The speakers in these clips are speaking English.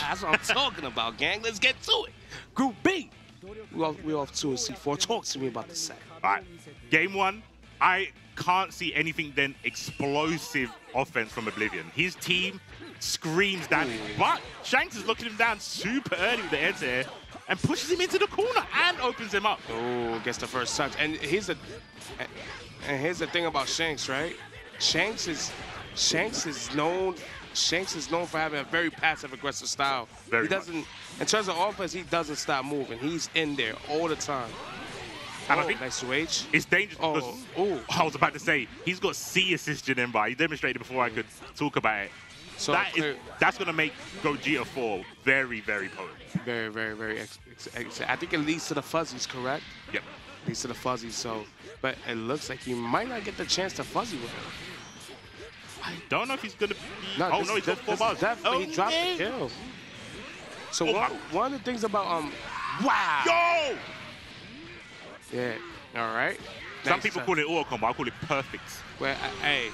That's what I'm talking about, gang. Let's get to it. Group B. We're off, we off to a C4. Talk to me about the set. All right, game one. I can't see anything than explosive offense from Oblivion. His team screams damage, but Shanks is looking him down super early with the air to air and pushes him into the corner and opens him up. Oh, gets the first touch. And here's the and here's the thing about Shanks, right? Shanks is Shanks is known Shanks is known for having a very passive aggressive style. Very he doesn't in terms of offense, he doesn't stop moving. He's in there all the time. And oh, I think nice switch. it's dangerous Oh, because ooh. I was about to say he's got C assist Janemba. He demonstrated before I could talk about it. So that is that's gonna make Gogeta 4 very, very potent. very, very, very. I think it leads to the fuzzies, correct? Yep. Leads to the fuzzies. So, but it looks like he might not get the chance to fuzzy with him. I don't know if he's gonna be. No, oh no, he's got def- four this is bars. He dropped Okay. the kill. So Oh, one, one of the things about um, wow, Yo! yeah, all right. Some Nice people call it auto combo. I call it perfect. Well, uh, hey,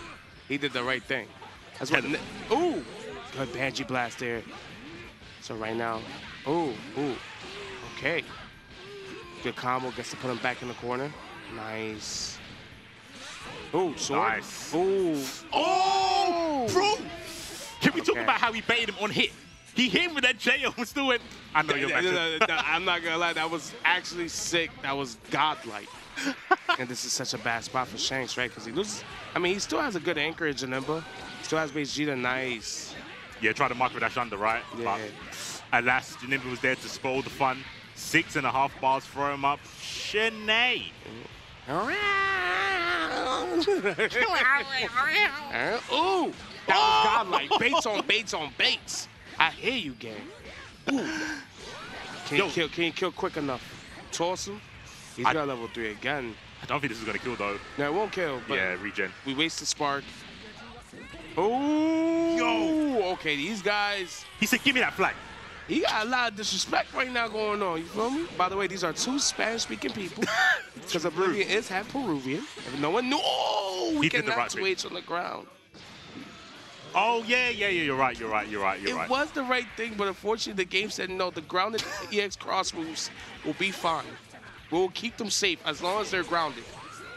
he did the right thing. That's what. Ooh, good Banshee blast there. So right now, ooh, ooh, okay. Good combo gets to put him back in the corner. Nice. Ooh, sword. Nice. Ooh. Oh, bro! Can we talk about how he baited him on hit? He hit him with that J and still went. I know you're No, no, no, I'm not gonna lie, that was actually sick. That was godlike. and this is such a bad spot for Shanks, right? Because he loses. I mean, he still has a good anchorage in Nimba. Still has base Vegeta nice. Yeah, try to micro dash under, right? Yeah. But alas, Janemba was there to spoil the fun. Six and a half bars, throw him up. Shanae. Mm. Uh, Ooh, that was godlike. Baits on baits on baits. I hear you, gang. Ooh. Can Yo. you kill? Can you kill quick enough? Toss him. He's I- got level three again. I don't think this is gonna kill though. No, it won't kill. But yeah, regen. we waste the spark. Oh, Yo. Okay, these guys. He said, "Give me that flag." He got a lot of disrespect right now going on. You feel me? By the way, these are two Spanish-speaking people. Because Oblivion is half Peruvian. If no one knew, oh, we He cannot right. On the ground. Oh yeah, yeah, yeah. You're right. You're right. You're right. You're It right. It was the right thing, but unfortunately, the game said no. The grounded EX cross moves will be fine. We'll keep them safe as long as they're grounded.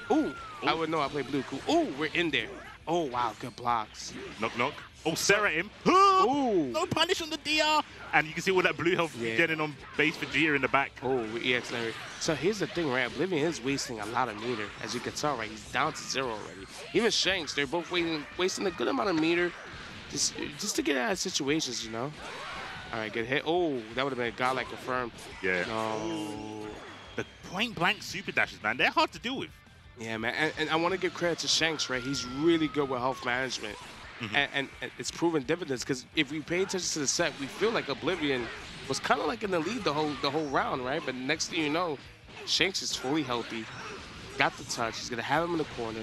Ooh, I would know I play blue. Cool. Ooh, we're in there. Oh wow, good blocks. Knock knock. Oh, Sarah him. Ooh. No punish on the DR. And you can see all that blue health Yeah. getting on base Vegeta in the back. Oh, EX Larry. So here's the thing, right? Oblivion is wasting a lot of meter. As you can tell, right? He's down to zero already. Even Shanks, they're both wasting, wasting a good amount of meter just, just to get out of situations, you know? All right, good hit. Oh, that would have been a godlike confirmed. Yeah. No. The point blank super dashes, man, they're hard to deal with. Yeah, man. And, and I want to give credit to Shanks, right? He's really good with health management. And, and, and it's proven dividends because if we pay attention to the set, we feel like Oblivion was kind of like in the lead the whole the whole round, right? But next thing you know, Shanks is fully healthy, got the touch. He's gonna have him in the corner.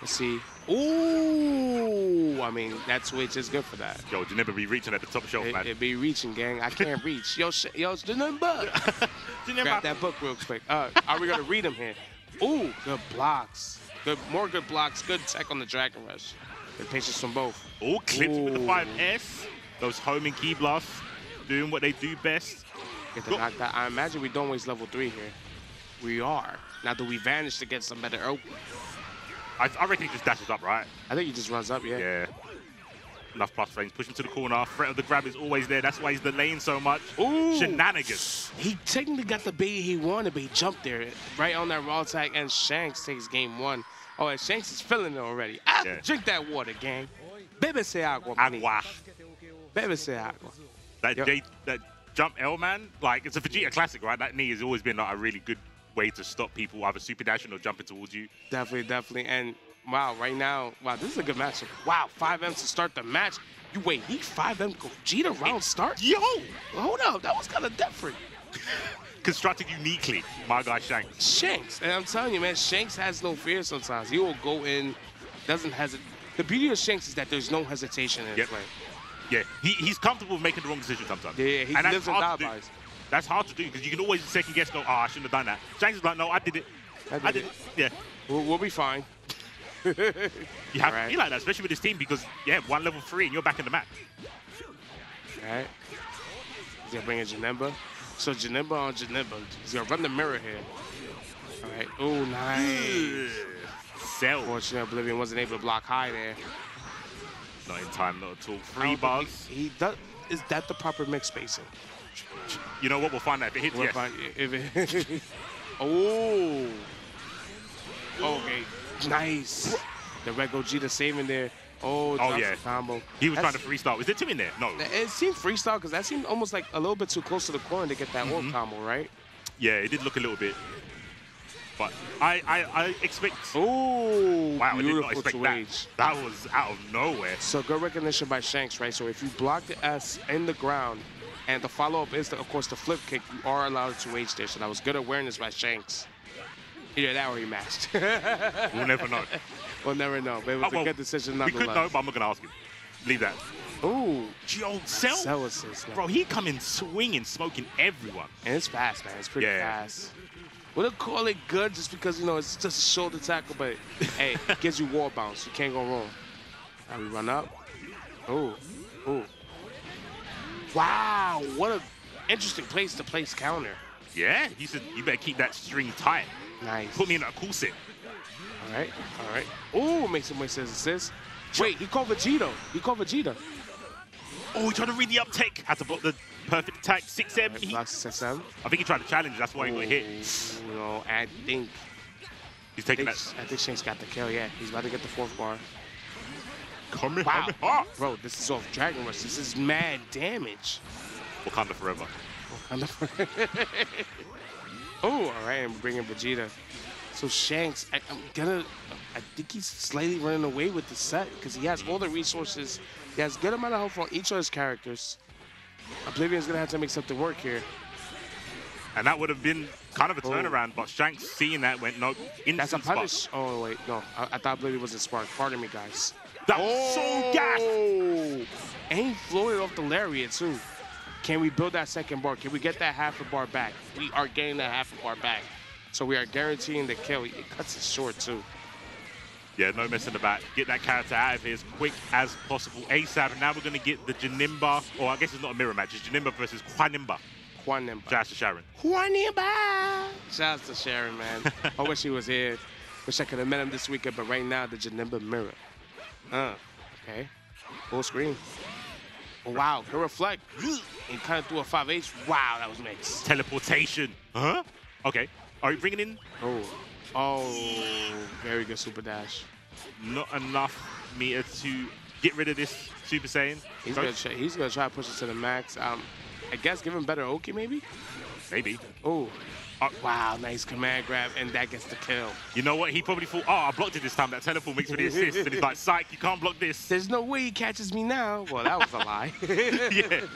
Let's see. Ooh, I mean that switch is good for that. Yo, you never be reaching at the top shelf, It, man. it be reaching, gang. I can't reach. Yo, sh- yo, it's the number. Janemba- Grab that book real quick. Uh, are we gonna read them here? Ooh, good blocks. Good, more good blocks. Good tech on the Dragon Rush. Good patience from both. All clips with the 5S. Those homing key blasts doing what they do best. Get the Go- I imagine we don't waste level three here. We are. Now, do we vanish to get some better? Oh, I, I reckon he just dashes up, right? I think he just runs up. Yeah. Yeah. Enough plus frames. Push him to the corner. Threat of the grab is always there. That's why he's delaying so much. Ooh. Shenanigans. He technically got the bait he wanted, but he jumped there right on that raw tag, and Shanks takes game one. Oh, and Shanks is feeling it already. Ah, Yeah. Drink that water, gang. Bebe se agua. maní. Agua. Bebe se agua. That, Yep. J, that jump L, man, like, it's a Vegeta classic, right? That knee has always been like, a really good way to stop people either super dashing or jumping towards you. Definitely, definitely. And wow, right now, wow, this is a good matchup. Wow, 5M to start the match. You wait, he 5M Gogeta round start? Yo! Hold up, that was kind of different. Constructed uniquely, my guy Shanks. Shanks, and I'm telling you, man, Shanks has no fear sometimes. He will go in, doesn't hesitate. The beauty of Shanks is that there's no hesitation in Yep. play. Yeah, he, he's comfortable with making the wrong decision sometimes. Yeah, yeah, he And that's lives and hard dies to by do. it. That's hard to do because you can always second guess, go, oh, I shouldn't have done that. Shanks is like, no, I did it. I did I did it. it. Yeah. We'll, we'll be fine. You have Right. to be like that, especially with this team because, yeah, one level three and you're back in the match. All right. He's gonna bring in Janemba. So Janemba on Janemba. He's gonna run the mirror here. All right. Oh, nice. Cell. Unfortunately, Oblivion wasn't able to block high there. Not in time, not at all. Three bars. He, he does. Is that the proper mix spacing? You know what? We'll find out if it hits. What Yes. about if it? oh. Okay. Nice. The Red Gogeta saving there. Oh, drops yeah. combo. He was That's- trying to freestyle. Was there two in there? No. It seemed freestyle because that seemed almost like a little bit too close to the corner to get that Mm-hmm. combo, right? Yeah, it did look a little bit. But I, I, I expect. Oh, wow, I did not expect that. That was out of nowhere. So good recognition by Shanks, right? So if you block the S in the ground, and the follow-up is, the, of course, the flip kick, you are allowed to wage there. So that was good awareness by Shanks. Either that or he matched. We'll never know. we'll never know. But it was Oh, a good decision we could know, but I'm not gonna ask him. Leave that. Ooh, Yo, Cell, cell assist. bro, he come in swinging, smoking everyone. And it's fast, man. It's pretty Yeah. fast. Wouldn't call it good just because, you know, it's just a shoulder tackle, but hey, it gives you wall bounce. You can't go wrong. Now we run up. Ooh, ooh. Wow, what a interesting place to place counter. Yeah, he said you better keep that string tight. Nice. Put me in a cool sit. All right, all right. Ooh, makes him waste his assist. Wait, he called Vegeta. He called Vegeta. Oh, he tried to read the uptake. Had to block the perfect attack. Six M. Right, blocks six seven. I think he tried to challenge. That's why he got hit. Ooh, No, I think He's I taking think, that. I think Shanks got the kill. Yeah, he's about to get the fourth bar. Coming, Wow, coming. bro, this is off Dragon Rush. This is mad damage. Wakanda forever. Wakanda forever. oh, all right, I'm bringing Vegeta. So Shanks, I, I'm gonna, I think he's slightly running away with the set because he has all the resources. He has good amount of health on each of his characters. Oblivion's gonna have to make something work here. And that would have been kind of a Oh. turnaround, but Shanks seeing that went no instant That's a spot. punish. Oh wait, no, I, I thought Oblivion was a spark. Pardon me, guys. That's was so gas. Oh, and he floated off the lariat too. Can we build that second bar? Can we get that half a bar back? We are getting that half a bar back. So we are guaranteeing the kill. It cuts it short too. Yeah, no messing about. Get that character out of here as quick as possible. ASAP. And now we're going to get the Janemba, or I guess it's not a mirror match. It's Janemba versus Kwanimba. Juanimba. Shout out to Sharon. Juanimba. Shouts to Sharon, man. I wish he was here. Wish I could have met him this weekend, but right now the Janemba mirror. Uh, okay. Full screen. Oh, wow, can reflect. And kind of threw a 5H. Wow, that was mixed. Teleportation. Huh? Okay. Are you bringing in? Oh, oh, very good super dash. Not enough meter to get rid of this Super Saiyan. He's gonna try, he's gonna try to push it to the max. Um, I guess give him better Oki maybe. Maybe. Oh, Uh, wow, nice command grab, and that gets the kill. You know what? He probably thought, oh, I blocked it this time. That teleport makes for the assist. and he's like, psych, you can't block this. There's no way he catches me now. Well, that was a lie. yeah.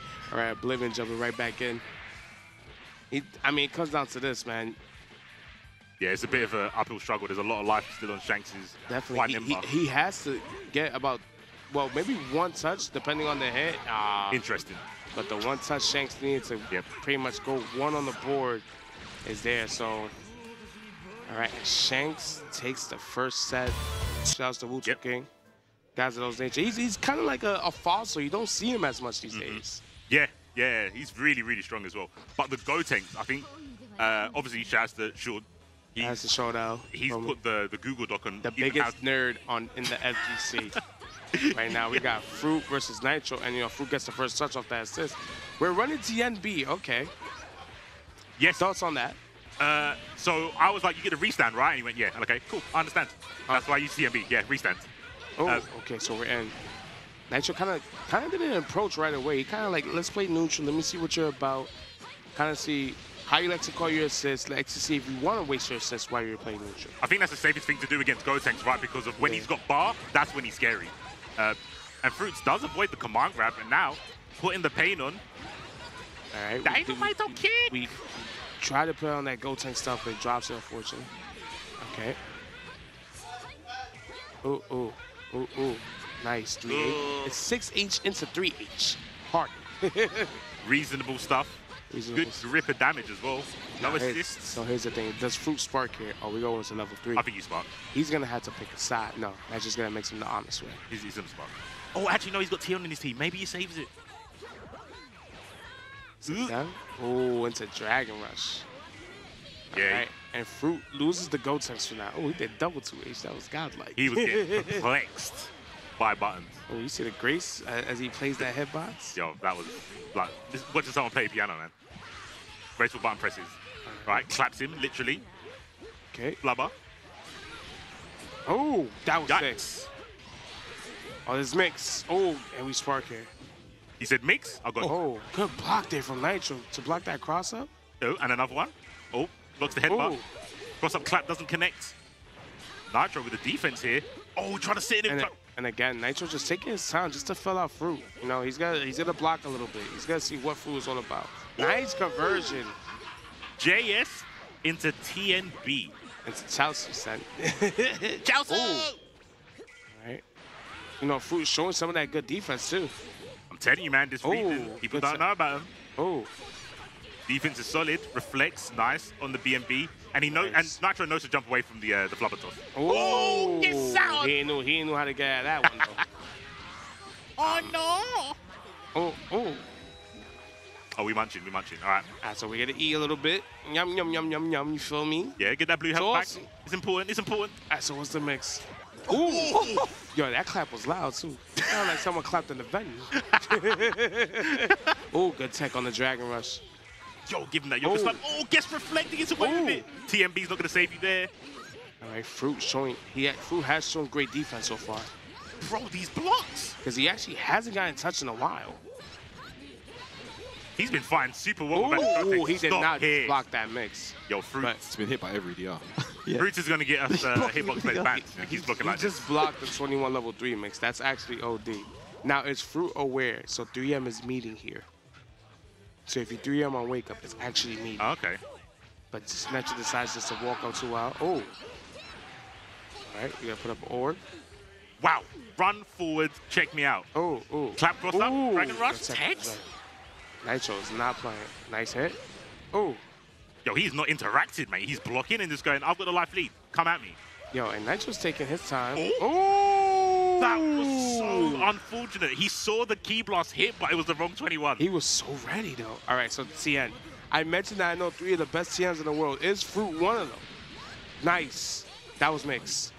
All right, Oblivion jumping right back in. He, I mean, it comes down to this, man. Yeah, it's a bit of an uphill struggle. There's a lot of life still on Shanks's Definitely, he, he, he has to get about, well, maybe one touch depending on the hit. Uh, Interesting. but the one touch Shanks needs to Yep. pretty much go one on the board is there. So, all right, Shanks takes the first set. Shouts to Wu Yep. King. Guys of those nature. He's, he's kind of like a, a fossil. You don't see him as much these Mm-hmm. days. Yeah, yeah, he's really, really strong as well. But the Gotenks, I think, uh, obviously, shouts to Short. That's the He's, showdown. he's put the, the Google Doc on the biggest nerd on in the FGC. right now, we got Fruit versus Nitro, and you know Fruit gets the first touch off that assist. We're running TNB. Okay, Yes. thoughts on that? Uh, so I was like, you get a restand, right? And he went, yeah. Okay, cool. I understand. That's why you CMB. Yeah, restand. Oh, Uh, okay, so we're in. Nitro kind of kind of didn't approach right away. He kind of like, let's play neutral. Let me see what you're about. Kind of see how you like to call your assist. Like to see if you want to waste your assist while you're playing neutral. I think that's the safest thing to do against Gotenks, right? Because of when Yeah. he's got bar, that's when he's scary. Uh, and Fruits does avoid the command grab, and now putting the pain on. All right. we do- Dynamite on kick. we try to put on that Gotenks stuff, but it drops it, unfortunately. Okay. Ooh, ooh, ooh, ooh. Nice. 3 Ooh. It's 6H into 3H. Hard. Reasonable stuff. Reasonable Good of damage as well. No Now, here's- assists. So here's the thing. Does Fruit spark here? Are we going to level 3? I think he's spark. He's going to have to pick a side. No, that's just going to make him the honest way. He's, he's in spark. Oh, actually, no, he's got Tien in his team. Maybe he saves it. Oh, into Dragon Rush. Yeah, Right. And Fruit loses the Gotenks for now. Oh, he did double 2H. That was godlike. he was getting perplexed by buttons. oh, you see the grace uh, as he plays that headbox? Yo, that was like this, watching someone play piano, man. Graceful button presses. Right, claps him literally. Okay. Blubber. Oh, that was. Yikes. Oh, this mix. Oh, and we spark here. He said mix. I got Oh, good block there from Nitro to block that cross up. oh, and another one. Oh, blocks the headbutt. Oh. Cross up clap doesn't connect. Nitro with the defense here. Oh, trying to sit in. And, him. and again, Nitro just taking his time just to fill out Fruit. You know, he's got he's gonna block a little bit. He's gonna see what Fruit is all about. Nice conversion. JS into TNB. Into Chelsea, son. Chelsea! Ooh. right? You know, Fruit showing some of that good defense too. I'm telling you, man, this Oh, people don't know about him. Oh, Defense is solid, reflects nice on the BMB, and he knows Nice. and Nitro knows to jump away from the uh, the flubber toss. oh, get sour. He ain't knew he ain't knew how to get out of that one though. Oh no! oh, oh. Oh, we munching, we munching. All right, Alright, so we're gonna eat a little bit. Yum yum yum yum yum. You feel me? yeah, get that blue health back. It's important. It's important. Alright, so what's the mix? Ooh. Yo, that clap was loud too. Sounded like someone clapped in the venue. oh, good tech on the Dragon Rush. Yo, give him that. Yo, Oh. slap. Oh, gets reflecting. It's away with Oh. it. TMB's not gonna save you there, All right, Fruit showing he had, Fruit has shown great defense so far bro. These blocks. because he actually hasn't gotten touched in a while. He's been fighting super well. with that Ooh, he did not here. block that mix. Yo, Fruit. But it's been hit by every DR. Fruit is gonna get us uh, hitbox play back if he's blocking He like this. just blocked the 21 level 3 mix. That's actually OD. Now, it's Fruit aware, so 3M is meeting here. So if you 3M on wake up, it's actually meeting. Oh, okay. But Snatcher decides just to walk up too out. Oh. All right, you gotta put up an orb. Wow. Run forward. Check me out. Oh, oh. Clap cross up, Ooh, Dragon Rush, Tex. Nitro is not playing. Nice hit. Oh, Yo, he's not interacted, mate. He's blocking and just going, I've got the life lead. Come at me. yo, and Nitro's taking his time. Oh. That was so unfortunate. He saw the key blast hit, but it was the wrong 21. He was so ready though. All right, so Tien. I mentioned that I know three of the best Tiens in the world. Is Fruit one of them? Nice. That was mix.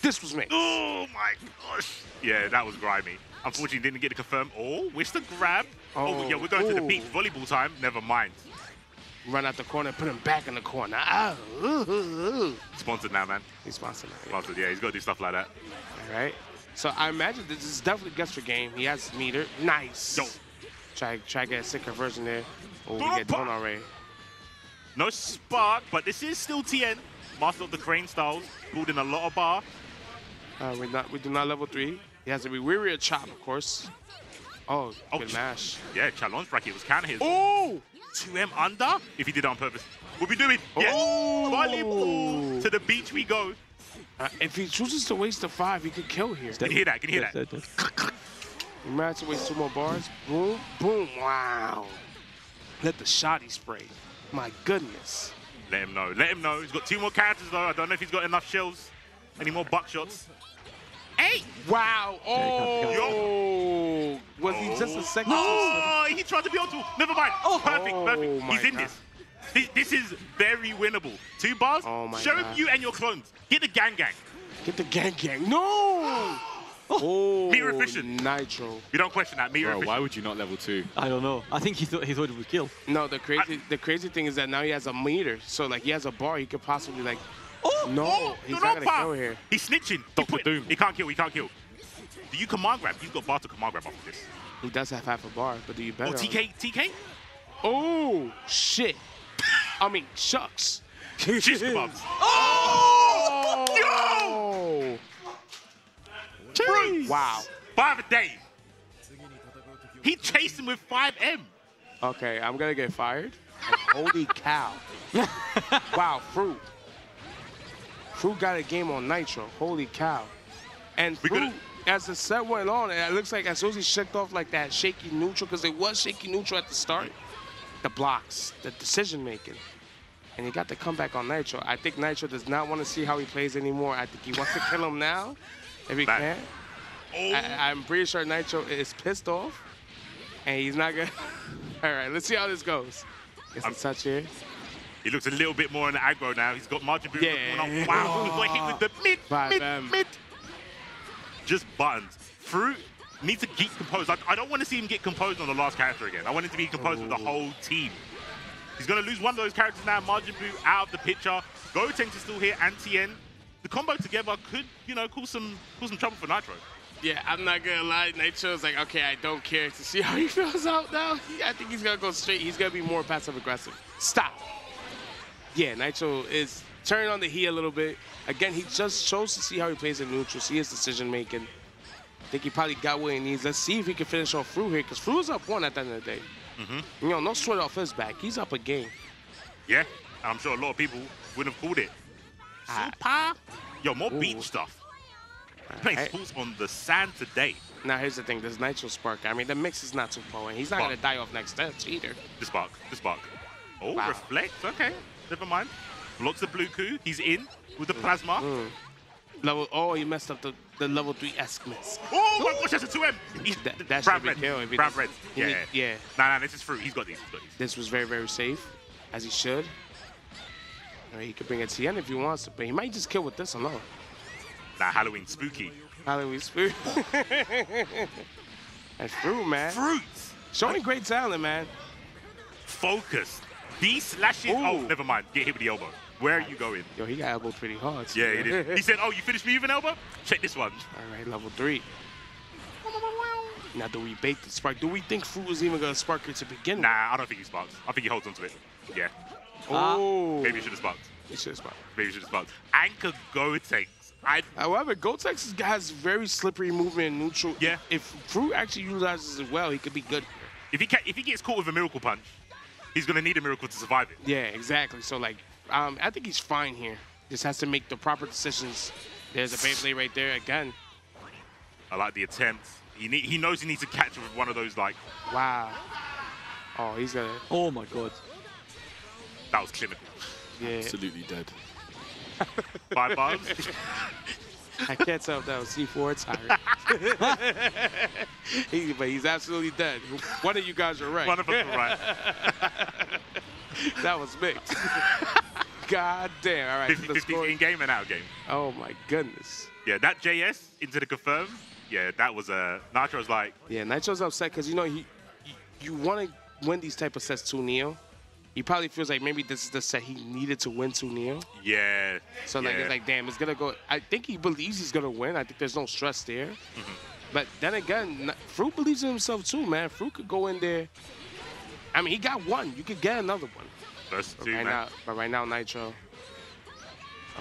This was mix. Oh my gosh. Yeah, that was grimy. Unfortunately, didn't get to confirm. Oh, wish the grab. Oh, Oh, yeah, we're going to the ooh. beach volleyball time. Never mind. Run out the corner, put him back in the corner. Ah, ooh, ooh, ooh. Sponsored now, man. He's sponsored now. Sponsored, yeah, he's got to do stuff like that. All right. So I imagine this is definitely Guster game. He has meter. Nice. Yo. Try try to get a sick conversion there. Oh, we get done already. No spark, but this is still Tien. Master of the crane styles, building a lot of bar. Uh, we not we do not level three. He has to be weary of chop, of course. Oh, Oh, good mash. Yeah, challenge bracket was counter his. Oh! 2M under, if he did it on purpose. What be doing? Yeah. Oh! Volleyball. To the beach we go. Uh, if he chooses to waste the five, he could kill here. Can you hear that? Can you hear that? You might have to waste two more bars. Boom, boom, wow. Let the shotty spray. My goodness. Let him know. Let him know. He's got two more characters though. I don't know if he's got enough shells. Any more buckshots? Hey! Wow. Oh. Was he just a second? Oh, he tried to be on to. Never mind. Oh, perfect, Oh, perfect. my He's in God. this. This- This is very winnable. Two bars. Oh, my Show him God. you and your clones. Get the gang gang. Get the gang gang. No. Oh. Meter oh, efficient. Nitro. You don't question that. Me Bro, efficient. why would you not level two? I don't know. I think he thought he thought it would kill. No, the crazy the crazy thing is that now he has a meter. So like he has a bar, he could possibly like. Oh, oh, No, oh, he's not no, gonna kill here. He's snitching. He, Dr. put- Doom. he can't kill. He can't kill. Do you command grab? He's got bar to command grab off of this. He does have half a bar, but do you Oh, better? on- TK, TK? Oh shit. I mean shucks. Shish kebabs. Oh. Fruits. Wow. Five a day. He chased him with 5M. Okay, I'm gonna get fired. Holy cow. wow, fruit. Fruit got a game on Nitro. Holy cow. And Fruit, as the set went on, it looks like as soon as he shook off like that shaky neutral, because it was shaky neutral at the start, the blocks, the decision making. And he got the comeback on Nitro. I think Nitro does not want to see how he plays anymore. I think he wants to kill him now, if he Man. can. Oh, I, I'm pretty sure Nitro is pissed off, and he's not gonna. All right, let's see how this goes. I'm- a touch here. He looks a little bit more in the aggro now. He's got Majin Buu. Yeah. looking on- Wow, he got hit with the mid, Five mid, M. mid. Just buttons. Fruit needs to keep composed. I, I don't want to see him get composed on the last character again. I want him to be composed with the oh. whole team. He's going to lose one of those characters now. Majin Buu out of the picture. Gotenks is still here. And Tien. The combo together could, you know, cause some, cause some trouble for Nitro. Yeah, I'm not gonna lie. Nitro's like, okay, I don't care to see how he feels out now. He, I think he's gonna go straight. He's gonna be more passive aggressive. Stop. Yeah, Nitro is turning on the heat a little bit. Again, he just chose to see how he plays in neutral, see his decision making. I think he probably got what he needs. Let's see if he can finish on Fru here, because Fru's up one at the end of the day. You know, no sweat off his back. He's up a game. Yeah, I'm sure a lot of people wouldn't have called it. Ah. Super. Yo, more beach Ooh. stuff. Playing Hey. sports on the sand today. Now here's the thing, there's Nitro Spark. I mean, the mix is not too potent. He's not Spark. gonna die off next steps either. The spark, the spark. Oh, Wow. reflect. Okay, never mind. Blocks the blue coup. He's in with the plasma. Mm. Level. Oh, he messed up the, the level three esque miss. Oh my gosh, that's a 2M. He's That, that brown red. kill if he Brown red. Yeah. need- yeah. Nah, nah, this is fruit. He's got these. He's got these. This was very, very safe, as he should. Or he could bring it to the end if he wants to, but he might just kill with this alone. Nah, Halloween spooky. Halloween spooky. That's true, man. Fruits. Showing great talent, man. Focused. These slashes. Oh, never mind. Get hit with the elbow. Where are you going? Yo, he got elbowed pretty hard. so- Yeah, he did. He said, "Oh, you finished me with an elbow? Check this one." All right, level three. Now, do we bait the spark? Do we think Fruit was even gonna spark it to begin with? Nah, I don't think he sparks. I think he holds onto it. Yeah. Oh, ah. Maybe he should have sparked. he should have sparked. Maybe he should have sparked. Anchor Gotenks. I However, Gotenks has very slippery movement in neutral. Yeah. If Fruit actually utilizes it well, he could be good. if he ca if he gets caught with a miracle punch, he's gonna need a miracle to survive it. Yeah, exactly. So like, um, I think he's fine here. Just has to make the proper decisions. There's a Beyblade right there again. I like the attempt. He need, he knows he needs to catch with one of those like Wow. Oh, he's gonna. Oh my god. that was clinical. Yeah. Absolutely dead. Five bars. I can't tell if that was C4 or Tired. he, but he's absolutely dead. One of you guys are right. one of us were right. that was mixed. God damn. All right. 50 so the 50 in game and out game. Oh my goodness. Yeah, that JS into the confirm. Yeah, that was a uh, Nitro's like Yeah, Nitro's upset because you know he, you, you want to win these type of sets to Neo. He probably feels like maybe this is the set he needed to win to Neil. yeah. So like yeah. it's like damn, it's gonna go. I think he believes he's gonna win. I think there's no stress there. Mm-hmm. But then again, Fruit believes in himself too, man. Fruit could go in there. I mean, he got one. You could get another one. first But two right man. now, but right now, Nitro.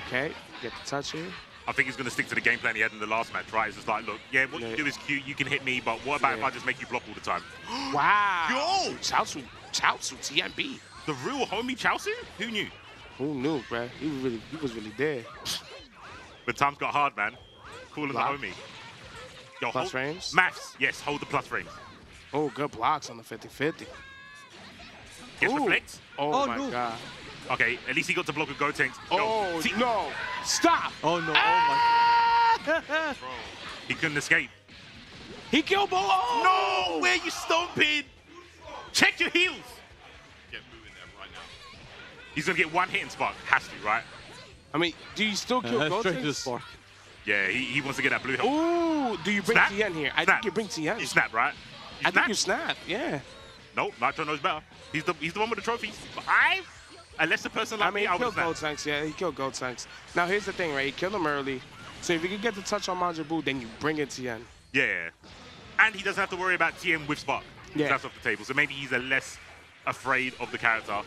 Okay, get the touch here. I think he's gonna stick to the game plan he had in the last match, right? It's just like, look, yeah, what Yeah. you do is cute. You can hit me, but what about if I just make you block all the time? Wow. Yo! Chaozu, Chaozu, TMB. The real homie Chaozu? Who knew? Who knew, bruh? He was really, he was really there. But times got hard, man. Calling Block. the homie. Yo, Plus hold, frames? Maths, yes, hold the plus frames. Oh, good blocks on the 50-50. Gets Ooh. reflect. Oh, Oh, my no. God. Okay, at least he got to block a go tank. Oh, see- no. Stop. Oh no. Oh Ah! He couldn't escape. he killed Bo. Oh! No, where you stomping? Check your heels. He's gonna get one hit in spark. Has to, right? I mean, do you still kill Uh, Gotenks? straight to the spark. Yeah, he, he wants to get that blue help. Ooh, do you bring Snap? Tien here? I Snap. think you bring Tien. You snap, right? You I snap? think you snap. Yeah. Nope, Nitro knows better. He's the he's the one with the trophies. But I, unless the person like I mean, me, I he would killed snap. Gotenks. Yeah, he killed Gotenks. Now here's the thing, right? He killed him early. So if you can get the touch on Majin Buu, then you bring it to Tien. Yeah, and he doesn't have to worry about TM with spark. Yeah. That's off the table. So maybe he's a less afraid of the character.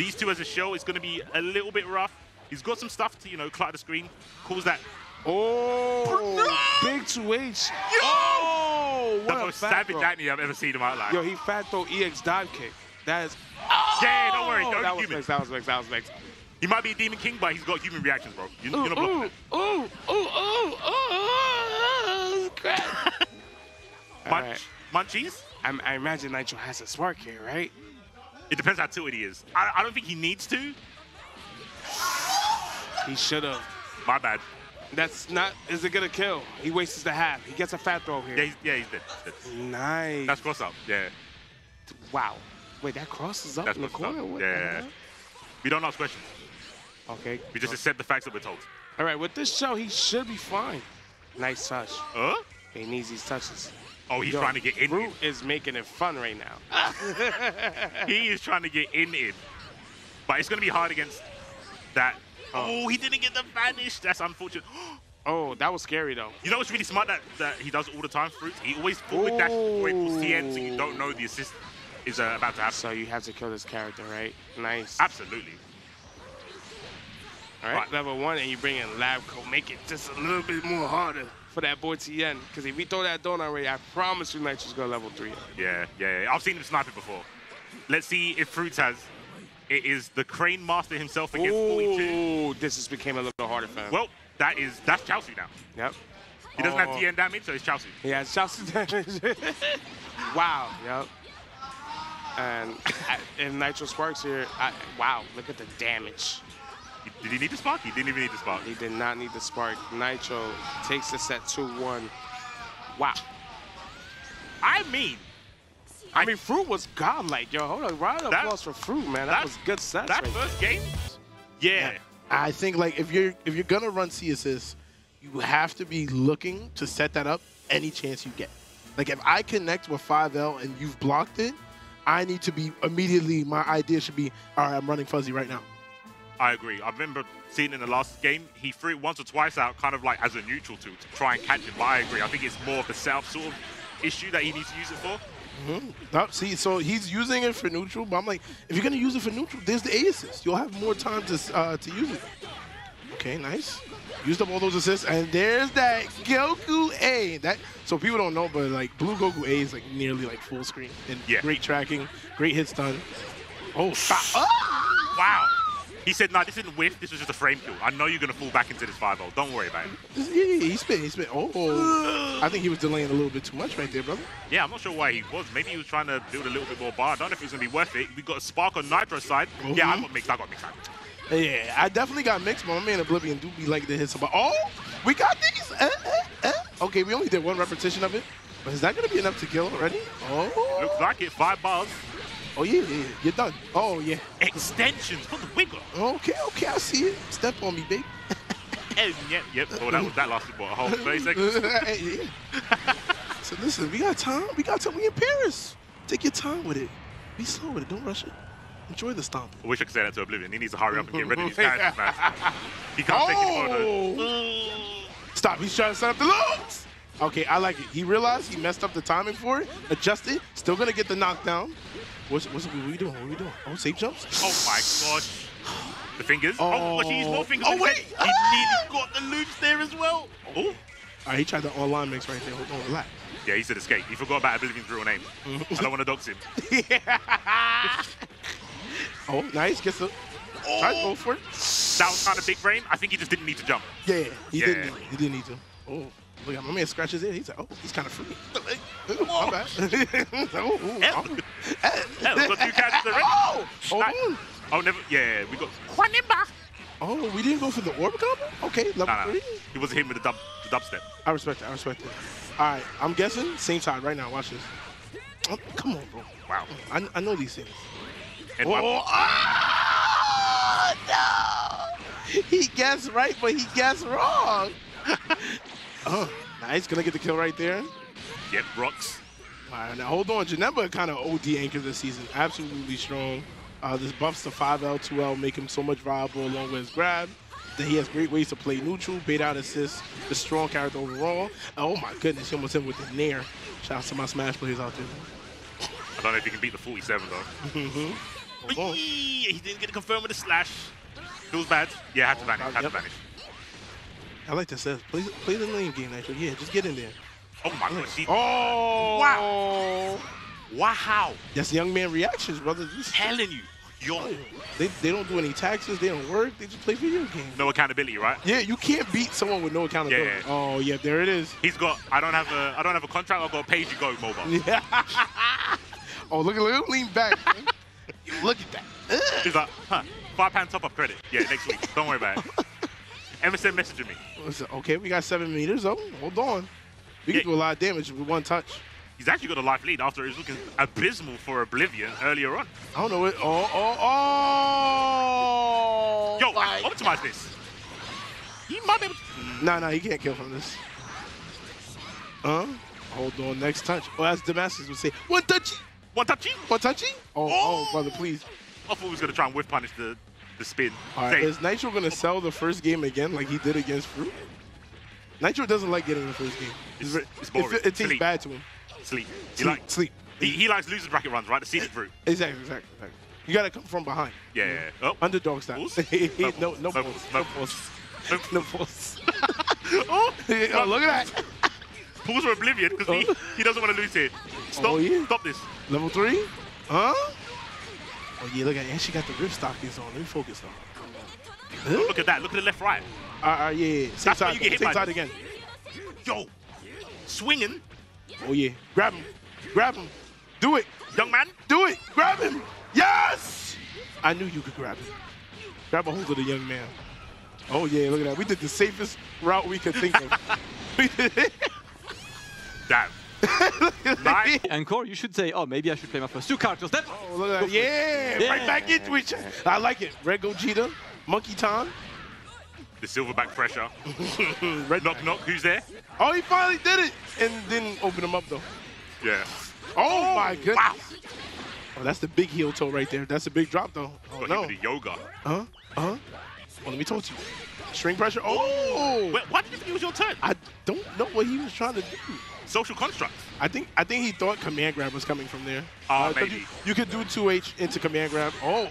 These two as a show is going to be a little bit rough. He's got some stuff to you know clutter the screen. Calls that Oh, big 2H. Oh, the what a most savage throw. I've ever seen in my life. Yo, he fat throw EX dive kick. That is. yeah, don't worry, Oh, don't that was human. mixed. That was mixed. That was mixed. He might be a demon king, but he's got human reactions, bro. You, Ooh, you're not blocking ooh, that. ooh, ooh, ooh, ooh, ooh, crap. All Munch, right. Munchies. I, I imagine Nitro has a spark here, right? It depends how tilted he is. I, I don't think he needs to. He should have. My bad. That's not. Is it gonna kill? He wastes the half. He gets a fat throw Yeah, here. he's, yeah, he's dead. He's dead. Nice. That's cross up. Yeah. wow. Wait, that crosses up That's in the up. corner? What Yeah. We don't ask questions. Okay. We just accept the facts that we're told. All right, with this show, he should be fine. Nice touch. Huh? He needs these touches. Oh, he's Yo, trying to get in. Fruit is making it fun right now. He is trying to get in in. But it's going to be hard against that. Oh, he didn't get the vanish. That's unfortunate. Oh, that was scary though. You know what's really smart that, that he does all the time, Fruit? He always forward dash he pulls Tien so you don't know the assist is uh, about to happen. So you have to kill this character, right? Nice. Absolutely. All right, Right. level one, and you bring in lab coat. Make it just a little bit more harder for that boy Tien. Because if we throw that donut already, I promise you, Nitro's go level three. Yeah, yeah, yeah. I've seen him snipe it before. Let's see if Fruits has. It is the Crane Master himself against 42. Ooh, this just became a little harder for him. Well, that is that's Chelsea now. yep. He doesn't Oh. have Tien damage, so it's Chelsea. He has Chelsea damage. wow. Yep. And if Nitro sparks here, I, wow, look at the damage. Did he need the spark? He didn't even need the spark. He did not need the spark. Nitro takes this at 2-1. Wow. I mean, I mean, Fruit was godlike. Yo, hold on. Round of That- applause for Fruit, man. That that- was good sets that right first game, yeah. I think like if you're if you're gonna run C assist, you have to be looking to set that up any chance you get. Like if I connect with 5L and you've blocked it, I need to be immediately. My idea should be, all right, I'm running fuzzy right now. I agree. I remember seeing in the last game, he threw it once or twice out, kind of like as a neutral to, to try and catch him. But I agree. I think it's more of the setup sort of issue that he needs to use it for. No, see, so he's using it for neutral, but I'm like, if you're gonna use it for neutral, there's the A assist. You'll have more time to uh, to use it. Okay, nice. Used up all those assists, and there's that Goku A. That so people don't know, but like Blue Goku A is like nearly like full screen and Yeah. great tracking, great hit stun. Oh, stop! Ah! Wow. He said, "No, this isn't whiff. This was just a frame kill. I know you're gonna fall back into this 5-0. Don't worry about it." Yeah, yeah, he spit, he spit. Oh, I think he was delaying a little bit too much right there, brother. Yeah, I'm not sure why he was. Maybe he was trying to build a little bit more bar. I don't know if it was gonna be worth it. We got a spark on Nitro's side. Yeah, I got mixed. I got mixed. Yeah, I definitely got mixed, but my man Oblivion do be like to hit somebody. Oh, we got these. Eh, eh, eh. Okay, we only did one repetition of it, but is that gonna be enough to kill already? Oh, Looks like it. Five bars. Oh yeah, yeah, you're done. Oh yeah. Extensions. Put the wiggle. Okay, okay, I see it. Step on me, babe. And yep, yep. Oh, that was that lasted what a whole 30 seconds. So listen, we got time. We got time. We in Paris. Take your time with it. Be slow with it. Don't rush it. Enjoy the stomp. I wish I could say that to Oblivion. He needs to hurry up and get rid of these characters, man. He can't take any photos. Oh! Stop. He's trying to set up the loops. Okay, I like it. He realized he messed up the timing for it, adjusted, still gonna get the knockdown. What's, what's what are we doing? What are we doing? Oh, safe jumps? Oh my gosh. The fingers. Oh, Oh. gosh, he used more fingers. Oh, he wait. He nearly got the loops there as well. Oh. All right, he tried the online mix right there. Hold on, relax. Yeah, he said escape. He forgot about Oblivion's real name. Mm-hmm. I don't want to dox him. Oh, nice. Gets the. Oh. Try to go for it. That was kind of big frame. I think he just didn't need to jump. Yeah, he Yeah. didn't. He didn't need to. Oh, look at my man scratches it. He's like, oh, he's kind of free. Ooh, my bad. oh, ooh, Hell. oh. Hell, we got two characters already. Oh, hold Nice. on. Oh, never. Yeah, we got Juanimba. Oh, we didn't go for the orb combo? Okay, level Nah, nah. three. He wasn't hit with the dub, the dubstep. I respect it. I respect it. All right, I'm guessing same side right now. Watch this. Oh, come on, bro. Wow. I, I know these things. And Oh, my- ah, no! He guessed right, but he guessed wrong. oh, nice. Gonna get the kill right there. Yep, rocks. All right, now hold on. Janemba kind of OD anchor this season. Absolutely strong. Uh, this buffs to 5L, 2L, make him so much viable along with his grab. Then he has great ways to play neutral, bait out assist, the strong character overall. Oh my goodness, he almost hit with the nair. Shout out to my Smash players out there. I don't know if he can beat the 47 though. Mm-hmm. But Hold he didn't get it confirmed with a slash. Feels bad. Yeah, had to vanish. Had Yep. to vanish. I like that says. Play, play the lane game, Nitro. Yeah, just get in there. Oh my oh. goodness. He, Oh! Wow. wow. That's young man reactions, brother. Just- Telling you. Yo. They, they don't do any taxes. They don't work. They just play video games. No accountability, right? Yeah, you can't beat someone with no accountability. Yeah. Oh yeah, there it is. He's got. I don't have a. I don't have a contract. I've got pay as you go mobile. Yeah. oh look at look him lean back. look at that. Ugh. He's like, huh? Five pound top up credit. Yeah, next week. Don't worry about it. Emerson messaging me. Okay, we got seven meters. Oh, hold on. We can Yeah. do a lot of damage with one touch. He's actually got a life lead after he was looking abysmal for Oblivion earlier on. I don't know it. Oh, oh, oh. Yo, optimize this. He might be able to... No, no, he can't kill from this. Huh? Hold on, next touch. Oh, as Damascus would say, one touchy, One touchy? one touchy. Oh, oh, Oh! brother, please. I thought he was going to try and whiff punish the, the spin. All right, Say, is Nitro gonna sell the first game again like he did against Fruit? Nitro doesn't like getting in the first game. It's- it's it, boring. fe- it tastes bad to him. sleep. He, Sleep, like, sleep. he, he likes losing bracket runs, right? To The scenic route. Exactly, exactly, exactly. You gotta come from behind. Yeah, yeah, yeah. Oh. Underdog style. No, no, no, pulls, no Nope. no pulls. oh, oh, look at that. Pulls for Oblivion because he, Oh. he doesn't want to lose here. Stop, Oh, yeah. stop this. Level three? Huh? Oh yeah, look at and she got the rip stockings on. Let me focus on. Huh? Look at that. Look at the left, right. Uh, uh, yeah, yeah. Same side, you get hit same side again. Yo, swinging, Oh yeah, grab him, grab him, do it, young man. do it, grab him. Yes! I knew you could grab him. Grab a hold of the young man. Oh yeah, look at that. We did the safest route we could think of. We did it. Damn. Nice. And Core, you should say, oh, maybe I should play my first two characters. Then Oh, look at that. Yeah, right back into each other. I like it. Red Gogeta, Monkey Tom, The silverback pressure. Knock, knock. Who's there? Oh, he finally did it and didn't open him up though. Yeah. Oh, oh my goodness. Wow. Oh, that's the big heel toe right there. That's a big drop though. Oh no. the yoga. Huh? Huh? Oh, let me talk to you. String pressure. Oh. Wait, why did you think it was your turn? I don't know what he was trying to do. Social construct. I think I think he thought command grab was coming from there. Ah, Uh, maybe. You, you could do 2H into command grab. Oh,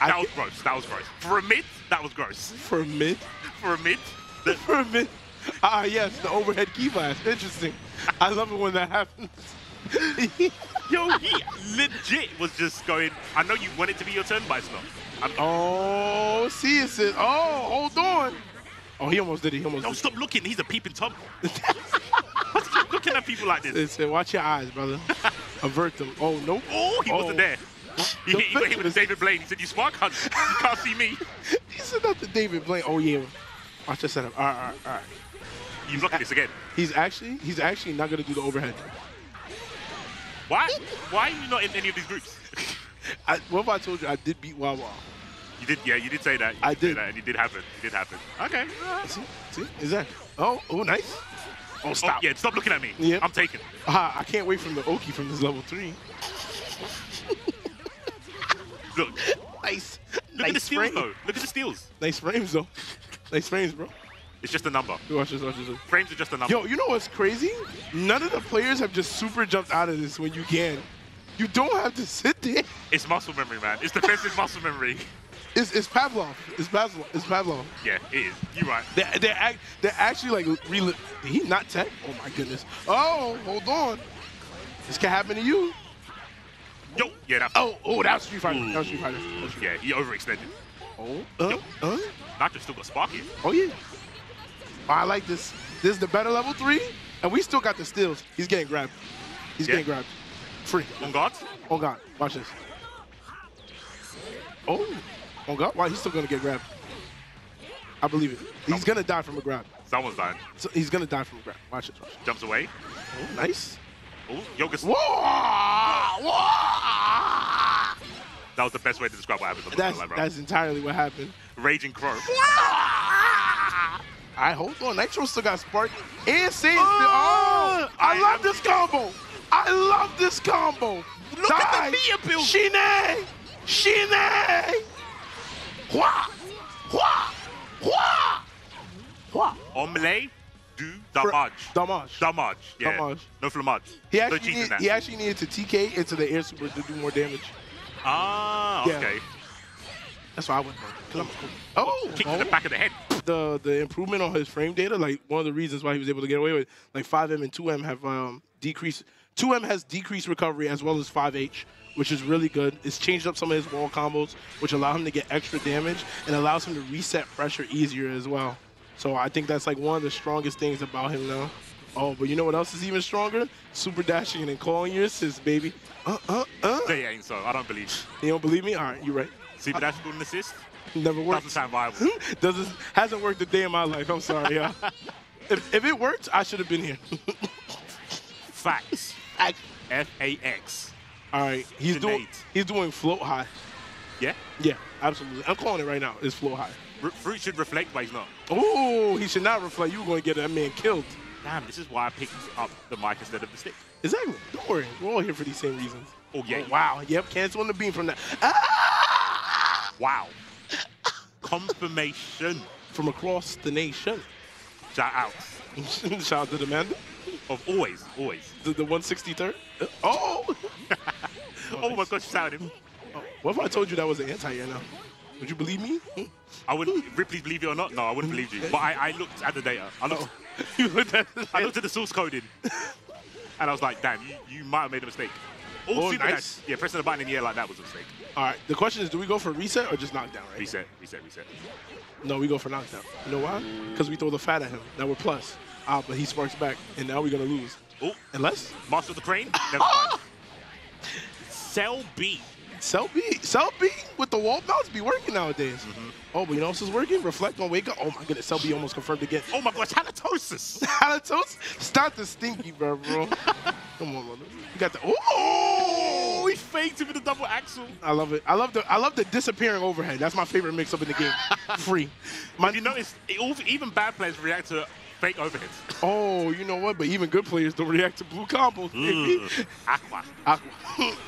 I that was gross. That was gross. For a mid, that was gross. for a mid. For a mid, the, For a mid. Ah, yes, the overhead key blast. Interesting. I love it when that happens. yo, he legit was just going. I know you want it to be your turn, but it's not. I'm, oh, see it says. Oh, hold on. Oh, he almost did it. He almost no, stop looking. He's a peeping tom. Looking at people like this? It said, watch your eyes, brother. Avert them. Oh, nope. Oh, he wasn't Oh. there. He, The he got hit with fence- David Blaine. He said, "You spark hunt. You can't see me." He said that to David Blaine. Oh, yeah. Watch this setup. All right, all right, all right. You blocking this again? He's actually, he's actually not going to do the overhead. Why? Why are you not in any of these groups? I, what if I told you I did beat Wawa? You did, yeah, you did say that. You I say did. that, and it did happen. It did happen. Okay. See? See? Is that? Oh, oh, nice. Oh, Oh, stop. yeah, stop looking at me. Yep. I'm taking. Ah, I can't wait from the Oki from this level three. Look, Nice. look nice at the steals frame. though. Look at the steals. Nice frames, though. Nice frames, bro. It's just a number. Watch this, watch this. Frames are just a number. Yo, you know what's crazy? None of the players have just super jumped out of this when you can. You don't have to sit there. It's muscle memory, man. It's defensive muscle memory. It's, it's Pavlov. It's Pavlov. It's Pavlov. Yeah, it is. You're right. They're, they're, act, they're actually like, re- did he not tech? Oh my goodness. Oh, hold on. This can happen to you. Yo, yeah, that. Oh, oh, that was Street Fighter. That was Street Fighter. Was Street Yeah, he overextended. Oh, uh, uh, Nacho still got Sparky. oh yeah. I like this. This is the better level three, and we still got the steals. He's getting grabbed. He's Yeah. getting grabbed. Free. On God? Oh God, watch this. Oh, oh God, why he's still gonna get grabbed? I believe it. He's gonna die from a grab. Someone's dying. So he's gonna die from a grab. Watch it. Watch this. Jumps away. Oh, nice. Oh, Yoga. Whoa! Whoa! That was the best way to describe what happened. That's bro. that's entirely what happened. Raging Crow. I hold on. Nitro still got Spark and Sage. Oh! Oh, I, I love this combo. I love this combo. Look at the Die. meter build. Shine! Shine! Hua! Hua! Hua! Hua! Omelette du damage. Damage. Damage. Yeah. Damage. No flamage. He actually, in need, he actually needed to TK into the air super to do more damage. Ah, Yeah. okay. That's why I went. for it. 'Cause I'm- Oh, Kick oh. to the back of the head. the the improvement on his frame data, like one of the reasons why he was able to get away with like 5M and 2M have um, decreased. 2M has decreased recovery as well as 5H, which is really good. It's changed up some of his wall combos, which allow him to get extra damage and allows him to reset pressure easier as well. So I think that's like one of the strongest things about him now. Oh, but you know what else is even stronger? Super dashing and calling your assist, baby. Uh, uh, uh. They ain't so. I don't believe. You don't believe me? All right, you're right. Super Dash an assist. Never worked. Doesn't sound viable. Doesn't hasn't worked a day in my life. I'm sorry, y'all. if, if it worked, I should have been here. Facts. Fax. F-A-X. All right, he's doing he's doing float high. Yeah? Yeah, absolutely. I'm calling it right now. It's float high. R- fruit should reflect, but he's not. Oh, he should not reflect. You were going to get that man killed. Damn, this is why I picked up the mic instead of the stick. Exactly. Don't worry. We're all here for these same reasons. Oh, yeah. Oh, wow. Yep. Canceling the beam from that. Ah! Wow. Confirmation. From across the nation. Shout out. Shout out to the man. Of always, always. The, the 163rd. Oh! Oh my gosh, shout him. What if I told you that was an anti-air now? Would you believe me? I wouldn't, Ripley, believe you or not? No, I wouldn't believe you. But I, I looked at the data. I oh. looked, at I looked at the source coding. And I was like, damn, you, you might have made a mistake. All Oh, super nice. dash- Yeah, pressing the button in the air like that was a mistake. All right. The question is, do we go for reset or just knockdown, right? Reset, reset, reset. No, we go for knockdown. You know why? Because we throw the fat at him. Now we're plus. Ah, but he sparks back, and now we're going to lose. Oh, Unless Master of the Crane? Never mind. Cell B. Cell B with the wall bounce be working nowadays. Mm-hmm. Oh, but you know what else is working? Reflect on wake up. Oh my goodness, B almost confirmed again. Oh my gosh, halitosis. Halitosis, stop the stinky, bro, bro. Come on, brother. You got the. Oh, he faked him with the double axle. I love it. I love the. I love the disappearing overhead. That's my favorite mix up in the game. Free. My, You notice, it even bad players react to fake oh, you know what? But even good players don't react to blue combos. Aqua. Aqua.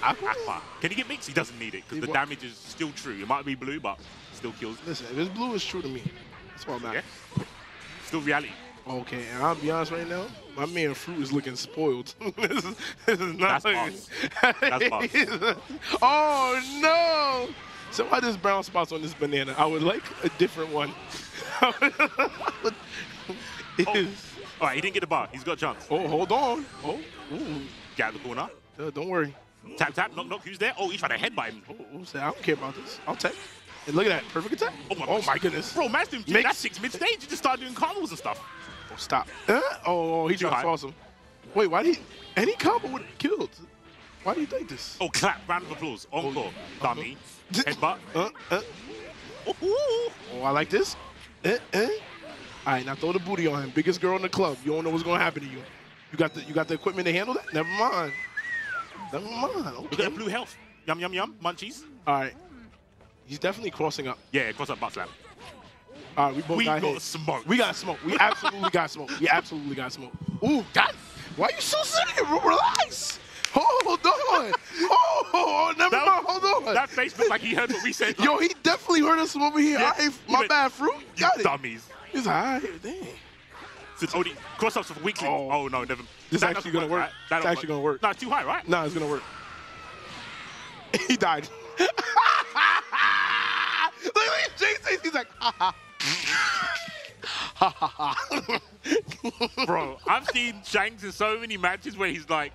Aqua. Aqua. Can he get mixed? He doesn't need it because the damage is still true. It might be blue, but still kills. Listen, if it's blue, it's true to me. That's all that Yeah. matters. Still reality. Okay, and I'll be honest right now, my man Fruit is looking spoiled. this, is, this is not. That's boss. That's boss. oh no! So why there's brown spots on this banana? I would like a different one. Oh. All right, he didn't get the bar. He's got a chance. oh, hold on. Oh, ooh. Get out of the corner. Uh, don't worry. Tap, tap, knock, knock. Who's there? Oh, he tried to headbutt him. Oh, oh, say, I don't care about this. I'll take. And look at that, perfect attack. Oh my, oh my goodness. Bro, man's doing Mix. gymnastics mid-stage. You just start doing combos and stuff. Oh, stop. Uh, oh, oh, he tried to high. him. Wait, why did he? Any combo would have killed. Why do you think this? Oh, clap. Round of applause. Encore. Dummy. Headbutt. Uh, uh. Oh, I like this. Eh, eh. All right, now throw the booty on him. Biggest girl in the club. You don't know what's gonna happen to you. You got the you got the equipment to handle that? Never mind. Never mind. Look at that blue health. Yum, yum, yum. Munchies. All right. He's definitely crossing up. Yeah, cross up butt slap. All right, we both We got, got smoke. We got smoke. We absolutely got smoke. We absolutely got smoke. Ooh, God. Why you so serious? Relax. Hold on. Oh, oh, never That- mind. Hold on. That face looked like he heard what we said. Yo, he definitely heard us from over here. Yeah. I ain't, my bad, fruit. Got it. dummies. He's all right. Dang. Since only cross ups for weekly. Oh. Oh. no, never. This that actually gonna work. right? That It's actually gonna work. No, it's too high, right? Nah, it's gonna work. he died. Look at says he's like, ha ha. Bro, I've seen Shanks in so many matches where he's like,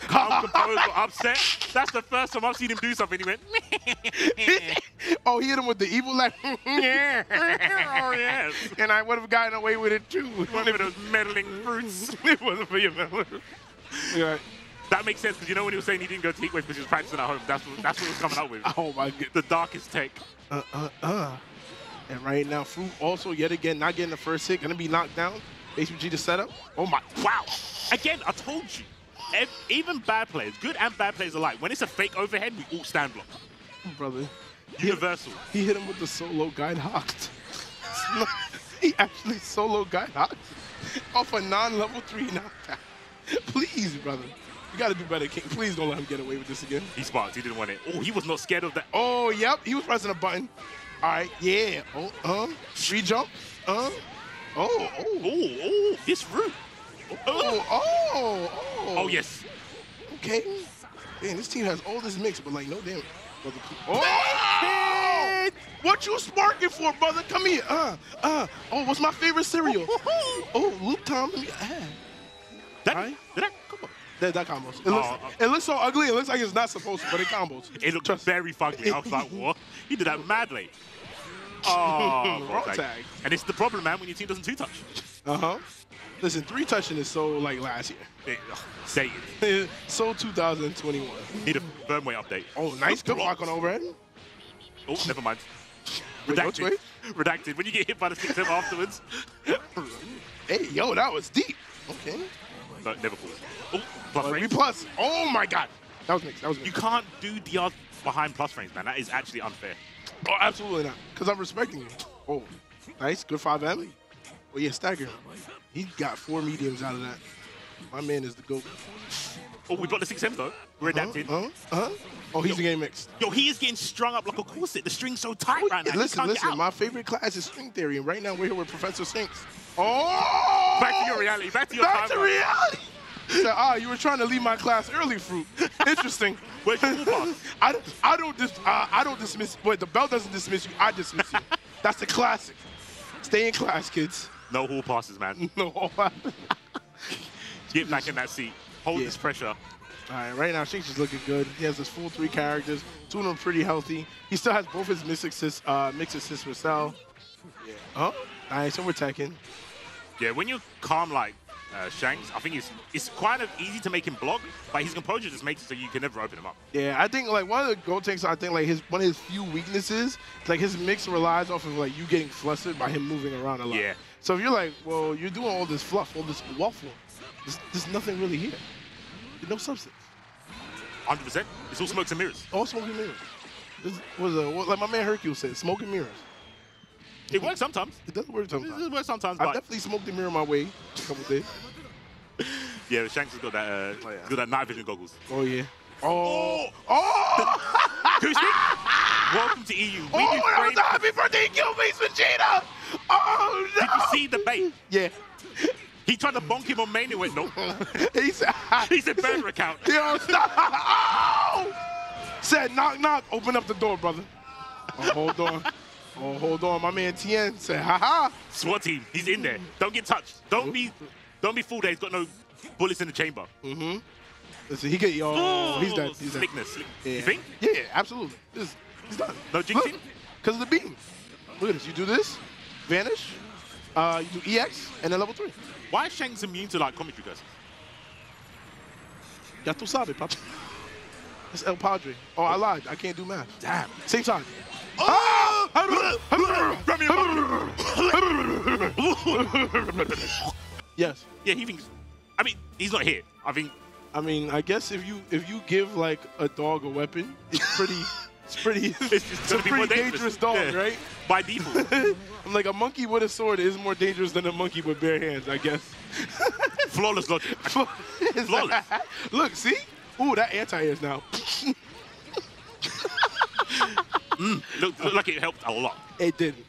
calm, composed, or upset. That's the first time I've seen him do something. He went, oh, he hit him with the evil laugh. yeah. oh yes. and I would have gotten away with it too. One of those meddling fruits. it wasn't for your man. Yeah. That makes sense because you know when he was saying he didn't go to Heatwave because he was practicing at home. That's what, that's what he was coming up with. Oh my goodness. The darkest tech. Uh, uh, uh. And right now, Fruit also yet again not getting the first hit, gonna be knocked down. HBG to set up. Oh my! Wow. Again, I told you. Ev- Even bad players, good and bad players alike, when it's a fake overhead, we all stand block. brother. Universal. He hit him with the solo guide hocked. he actually solo guide hocked off a non-level three knockdown. Please, brother. You gotta do better, King. Please don't let him get away with this again. He sparked. He didn't want it. Oh, he was not scared of that. Oh, yep. He was pressing a button. All right, yeah. Oh, uh, free jump. Uh, oh, oh, Oh, oh, this route. Oh, oh, oh. Oh, yes. Okay. Man, this team has all this mix, but like no damn. Brother, oh! What you sparking for, brother? Come here. Uh, uh. Oh, what's my favorite cereal? oh, Luke Tom. Let me. Ah. That, Right. did that, come on. That, that combos. It looks, Oh, it looks so ugly. It looks like it's not supposed to, but it combos. It looked Trust- very fugly. I was like, what? He did that madly. Oh, Wrong tag. tag. And it's the problem, man, when your team doesn't two touch. Uh huh. Listen, three touching is so like last year. It, ugh, say it. so 2021. Need a firmware update. Oh, nice. Good block on overhead. Oh, never mind. Wait. Redacted. Redacted. When you get hit by the six M afterwards. Hey, yo, that was deep. Okay. No, never pulls. Oh, plus But we frames. plus. Oh my god. That was mixed. That was You can't do DR behind plus frames, man. That is actually unfair. Oh, absolutely not. Because I'm respecting you. Oh, nice. Good 5M. Oh, yeah, stagger. He got four mediums out of that. My man is the GOAT. Oh, we got the 6M though. We're adapting. Uh-huh. uh-huh. Oh, he's getting mixed. Yo, he is getting strung up like a corset. The string's so tight right now. listen, listen. My favorite class is string theory, and right now we're here with Professor Sinks. Oh! Back to your reality. Back to your Back to reality. Said, ah, you were trying to leave my class early, fruit. Interesting. Where's your? I, I don't dis, uh, I don't dismiss. Wait, the bell doesn't dismiss you. I dismiss you. That's the classic. Stay in class, kids. No hall passes, man. No. All Get back in that seat. Hold Yeah. this pressure. All right, right now Shanks is looking good. He has his full three characters. Two of them pretty healthy. He still has both his mix assists, uh, mix assists with Cell. Yeah. Oh, nice. Overtaking. Yeah, when you're calm like uh, Shanks, I think it's it's kind of easy to make him block, but his composure just makes it so you can never open him up. Yeah, I think like one of the gold tanks. I think like his one of his few weaknesses, is, like his mix relies off of like you getting flustered by him moving around a lot. Yeah. So if you're like, well, you're doing all this fluff, all this waffle, there's, there's nothing really here. There's no substance. 100%. It's all smokes and mirrors. All smoke and mirrors. This was a like my man Hercule said, smoke and mirrors. It works sometimes. It doesn't work It sometimes. works sometimes, I definitely smoked the mirror my way a couple days. yeah, Shanks has got that, uh, Oh, yeah. got that night vision goggles. Oh yeah. Oh. Oh. Acoustic, welcome to EU. We oh, that was a happy birthday, Gilface Vegeta. See the bait? Yeah. He tried to bonk him on main and went, no. he said. He said burner account. Yo, stop. Oh! Said knock knock. Open up the door, brother. Oh, hold on. Oh, hold on. My man Tien said, ha ha. SWAT team, he's in there. Don't get touched. Don't be, don't be fooled that he's got no bullets in the chamber. Mm-hmm. Listen, he get yo. he's dead. He's. Slickness. Slick. Yeah. You think? Yeah, absolutely. This, he's done. No jinxing? Because of the beam. Look at this. You do this, vanish, uh, you do EX, and then level three. Why is Shanks immune to like commentary curses? Ya tú sabes, papi. It's El Padre. Oh, I lied. I can't do math. Damn. Same time. Oh! Yes. Yeah, he thinks. I mean, he's not here. I think. I mean, I guess if you if you give like a dog a weapon, it's pretty, it's pretty, It's it's a pretty more dangerous, dog, Yeah. right? By default. I'm like a monkey with a sword is more dangerous than a monkey with bare hands, I guess. Flawless logic. It's Flawless. Look, see? Ooh, that anti-air is now. Mm, look, look like it helped a lot. It didn't.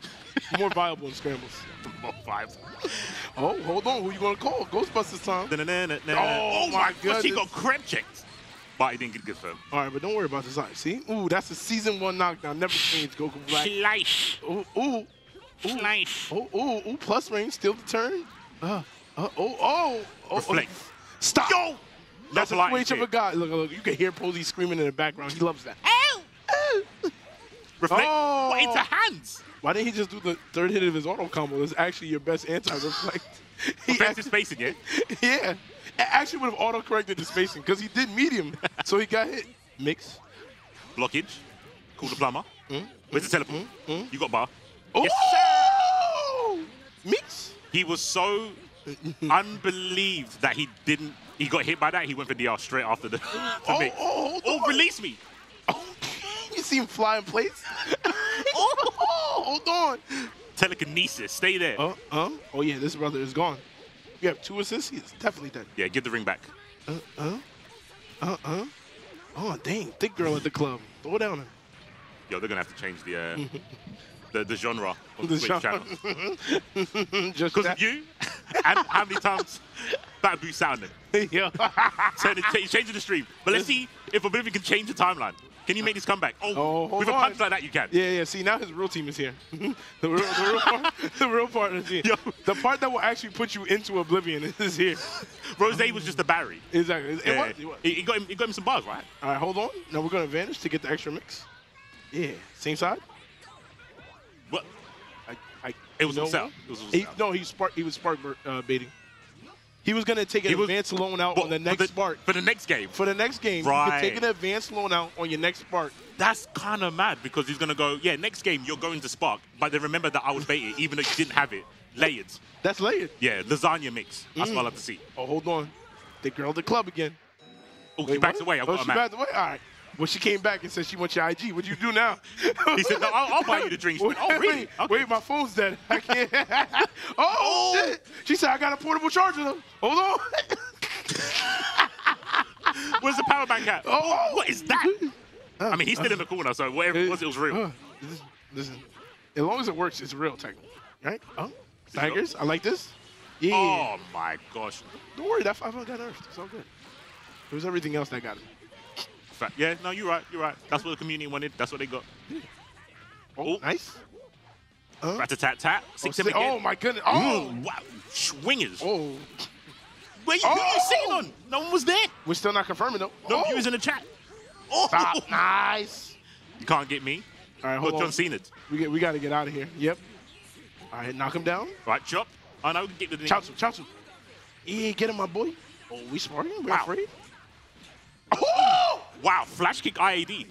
More viable in scrambles. More vibes. Oh, hold on. Who you gonna call? Ghostbusters time. Oh, oh, my my gosh, he goodness. got crep checked. But he didn't get good for him. All right, but don't worry about this. Eye. See? Ooh, that's a season one knockdown. Never changed. Goku Black. Slice. Ooh, ooh, Slice. ooh, ooh, ooh. Plus range, still the turn. Uh, uh, oh, oh, oh. Reflect. oh. Stop. Yo! That's a switch of a shit. guy. Look, look, you can hear Posey screaming in the background. He loves that. Reflect. Oh. What, into hands? Why didn't he just do the third hit of his auto combo? That's actually your best anti-reflect. He Offensive act- spacing, yeah? Actually would have auto-corrected the spacing because he did medium, so he got hit. Mix. Blockage. Call the plumber. Where's the teleport? You got bar. Oh! Yes, Mix. He was so unbelieved that he didn't. He got hit by that. He went for DR straight after the. Oh, oh, oh, release me! You see him fly in place? oh, hold on. Telekinesis. Stay there. Uh, uh. Oh yeah, this brother is gone. You have two assists. He's definitely dead. Yeah, give the ring back. Uh, uh. Uh, uh. Oh dang, thick girl at the club. Throw down. Yo, they're gonna have to change the uh, the, the genre on The the Twitch channel. Just Because of you, and how many times that boost sounded. yeah. So changing the stream. But let's see if Oblivion can change the timeline. Can you make this comeback? Oh, Oh, with a punch like that, you can. Yeah, yeah. See, now his real team is here. the, real, the, real part, the real part is here. Yo. The part that will actually put you into oblivion is here. Rose was just a Barry. Exactly. It Yeah. was, it was. He, he got him. He got him some bars, right? All right, hold on. Now we're going to vanish to get the extra mix. Yeah. Same side. What? I, I, It was himself. It was He, no, he spark. He was spark uh, baiting. He was going to take an was- advanced loan out But on the for next spark. for the next game. For the next game, you Right. can take an advanced loan out on your next spark. That's kind of mad because he's gonna go. Yeah, next game you're going to Spark, but then remember that I was baited, even though you didn't have it. Layered. That's layered. Yeah, lasagna mix. That's Mm. what I like to see. Oh, hold on. the girl the club again. Oh, he Wait, backs what? away. I've oh, got she backed away? All right. Well, she came back and said she wants your IG. What'd you do now? He said, "No, I'll- I'll buy you the drinks." Went, "Oh, Wait, really? Wait, Okay. wait, my phone's dead. I can't. oh, shit. She said, I got a portable charger, though. Hold on. Where's the power bank at? Oh. what is that? I mean, he's still in the corner, so whatever it was, it was real. Uh. As long as it works, it's real, technically. Right? Oh, Tigers. I like this. Yeah. Oh my gosh. Don't worry, that 500 got nerfed. It's all good. It was everything else that got him. Fa- Yeah, no, you're right. You're right. That's what the community wanted. That's what they got. Oh, Oh. nice. Huh? Rat a tat tat. Oh, Six oh, again. my goodness. Oh. Mm, wow. Swingers. Oh. Wait, who are you Oh. sitting on? No one was there. We're still not confirming, though. No oh. viewers in the chat. Oh, Stop. Nice. You can't get me. All right, hold John on. Cena. We, get, we got to get out of here. Yep. All right, knock him down. Right, chop. Oh no, we can get the Chaozu, Chaozu. Yeah, get him, my boy. Oh, we sparring? We're Wow. afraid? Oh! Wow, flash kick IAD.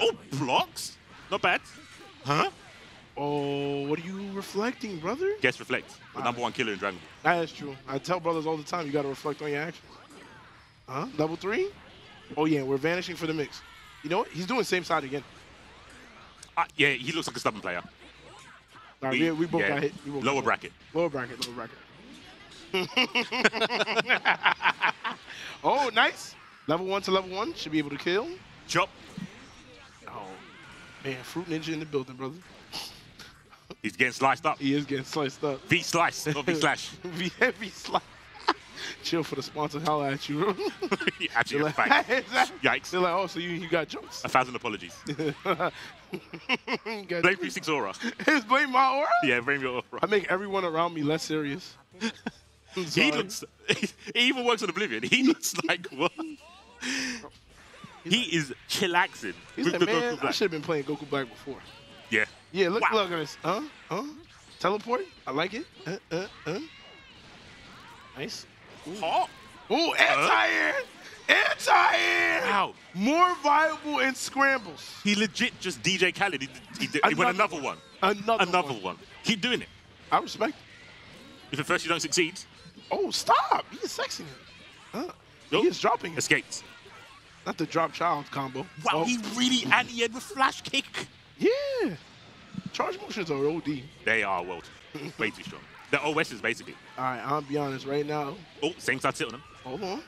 Oh, blocks. Not bad. Huh? Oh, what are you reflecting, brother? Guess reflect. The number one killer in Dragon Ball. That is true. I tell brothers all the time, you got to reflect on your actions. Huh? Level three? Oh, yeah, we're vanishing for the mix. You know what? He's doing same side again. Uh, yeah, he looks like a stubborn player. Right, we, we both yeah, got hit. We both Lower got hit. bracket. Lower bracket, lower bracket. oh, nice. Level one to level one. Should be able to kill. Chop. Oh, man. Fruit Ninja in the building, brother. He's getting sliced up. He is getting sliced up. V slice, not V slash. V heavy slice. Chill for the sponsor. Holla at you. Actually, like, Yikes. They're like, oh, so you, you got jokes. A thousand apologies. Blame jokes. 36 Aura. It's blame my aura? Yeah, blame your aura. I make everyone around me less serious. He looks. He even works on Oblivion. He looks like what? He is chillaxing He with said, the man, I should have been playing Goku Black before. Yeah. Yeah, look, Wow. look at this. Huh? Huh? Teleport? I like it. Uh, uh, uh. Nice. Oh, Ooh, anti-air! Anti-air! wow. More viable in scrambles. He legit just DJ Khaled. He, he, did, he went Another another one. Another, Another one. one. Keep doing it. I respect If at first you don't succeed. Oh, stop. He is sexing it. Huh? Nope. He is dropping it. escaped. Not the drop child combo. Wow, Oh, he really mm-hmm. anti-ed with flash kick. Yeah. Charge motions are OD. They are world. Way too strong. The OS is basically. All right, I'll be honest right now. Oh, same side sit on him. Hold on.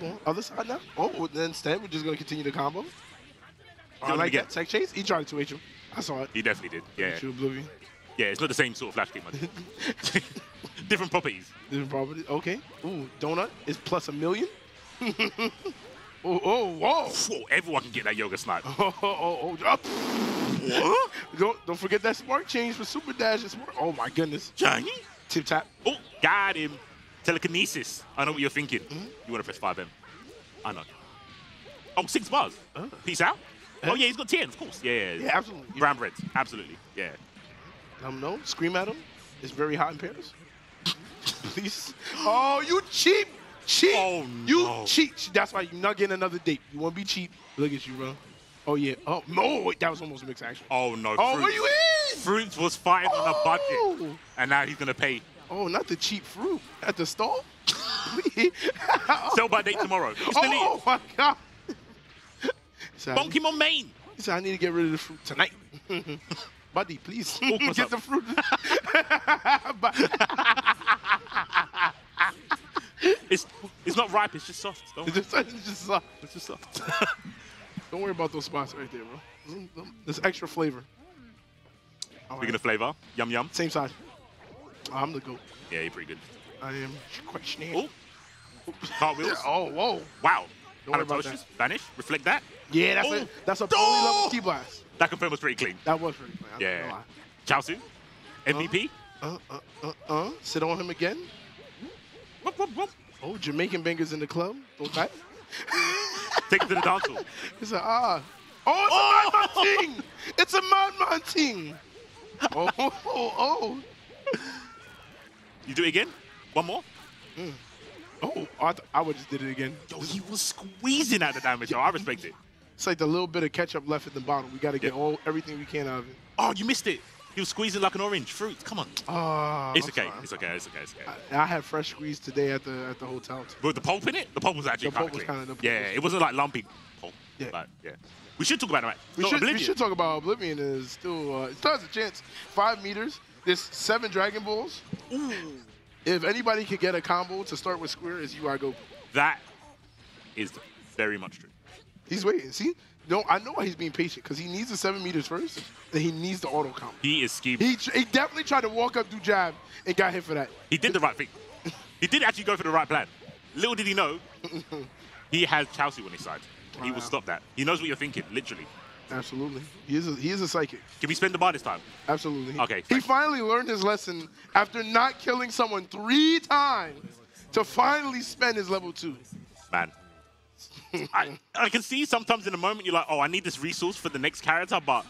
Hold on. Other side now. Oh, then instead, we're just going to continue the combo. I like that. Tech chase. He tried to 2H him. I saw it. He definitely did. Yeah. True Oblivion. Yeah, it's not the same sort of flash kick, man. Different properties. Different property. Okay. Ooh, donut is plus a million. Oh, oh, whoa. Whoa, everyone can get that yoga snipe. Oh, oh, oh. What? Don't, don't forget that spark change for Super Dash. It's more, oh, my goodness. Johnny? Tip tap. Oh, got him. Telekinesis. I know what you're thinking. Hmm? You want to press 5M. I know. Oh, six bars. Peace out. Oh, yeah, he's got 10, of course. Yeah, yeah. Yeah, absolutely. Brown bread. Absolutely. Yeah. Him know. Scream at him. It's very hot in Paris. Please. Oh, you cheap. Cheap. Oh, You no. cheap. That's why you're not getting another date. You want to be cheap. Look at you, bro. Oh, yeah. Oh, no. That was almost a mixed action. Oh, no. Oh, Fruits. where you in? Fruits was fighting on a budget. Oh. And now he's going to pay. Oh, not the cheap fruit at the stall. Sell by date tomorrow. Oh, my God. Bonk him on main. he said, I need to get rid of the fruit tonight. Buddy, please. get up? the fruit. It's it's not ripe, it's just soft. Don't, It's just, it's just, uh, it's just soft. don't worry about those spots right there, bro. There's extra flavor. All Speaking right. of flavor, yum yum. Same side. I'm the goat. Yeah, you're pretty good. I am quite snake. Oh, cartwheels. Oh, whoa. Wow. Don't worry about Halitosis, vanish, reflect that. Yeah, that's Oh. a that's a Oh. fully level key blast. That confirm was pretty clean. That was pretty clean. I'm Yeah. gonna. Chaozu, MVP. Uh, uh, uh, uh. Sit on him again. Oh, Jamaican bangers in the club. Don't. Take it to the dance hall. He said, ah. Oh, it's a madman thing. It's a thing. Oh, oh, oh, You do it again? One more? oh. I, I would just did it again. Yo, he was squeezing out the damage, yo. I respect it. It's like the little bit of ketchup left in the bottle. We got to get Yeah. all everything we can out of it. Oh, you missed it. He was squeezing like an orange fruit. Come on. Oh, It's okay. It's okay. It's okay. It's okay. I, I had fresh squeeze today at the at the hotel. Too. But the pulp in it, the pulp was actually The pulp was kinda- the Yeah, it wasn't like lumpy pulp. Yeah. Like, yeah. We should talk about it, right? We should, we should talk about Oblivion. Is still uh, it still has a chance. Five meters. There's seven Dragon Balls. Ooh. If anybody could get a combo to start with Square, is UI go. That is very much true. He's waiting. See, no, I know why he's being patient because he needs the seven meters first, and he needs the auto count. He is scheming. He, he definitely tried to walk up, do jab, and got hit for that. He did the right thing. He did actually go for the right plan. Little did he know, he has Chelsea on his side. He will stop that. He knows what you're thinking, literally. Absolutely, he is a, he is a psychic. Can we spend the bar this time? Absolutely. Okay, He finally learned his lesson after not killing someone three times to finally spend his level two. Man. I, I can see sometimes in the moment you're like, oh, I need this resource for the next character, but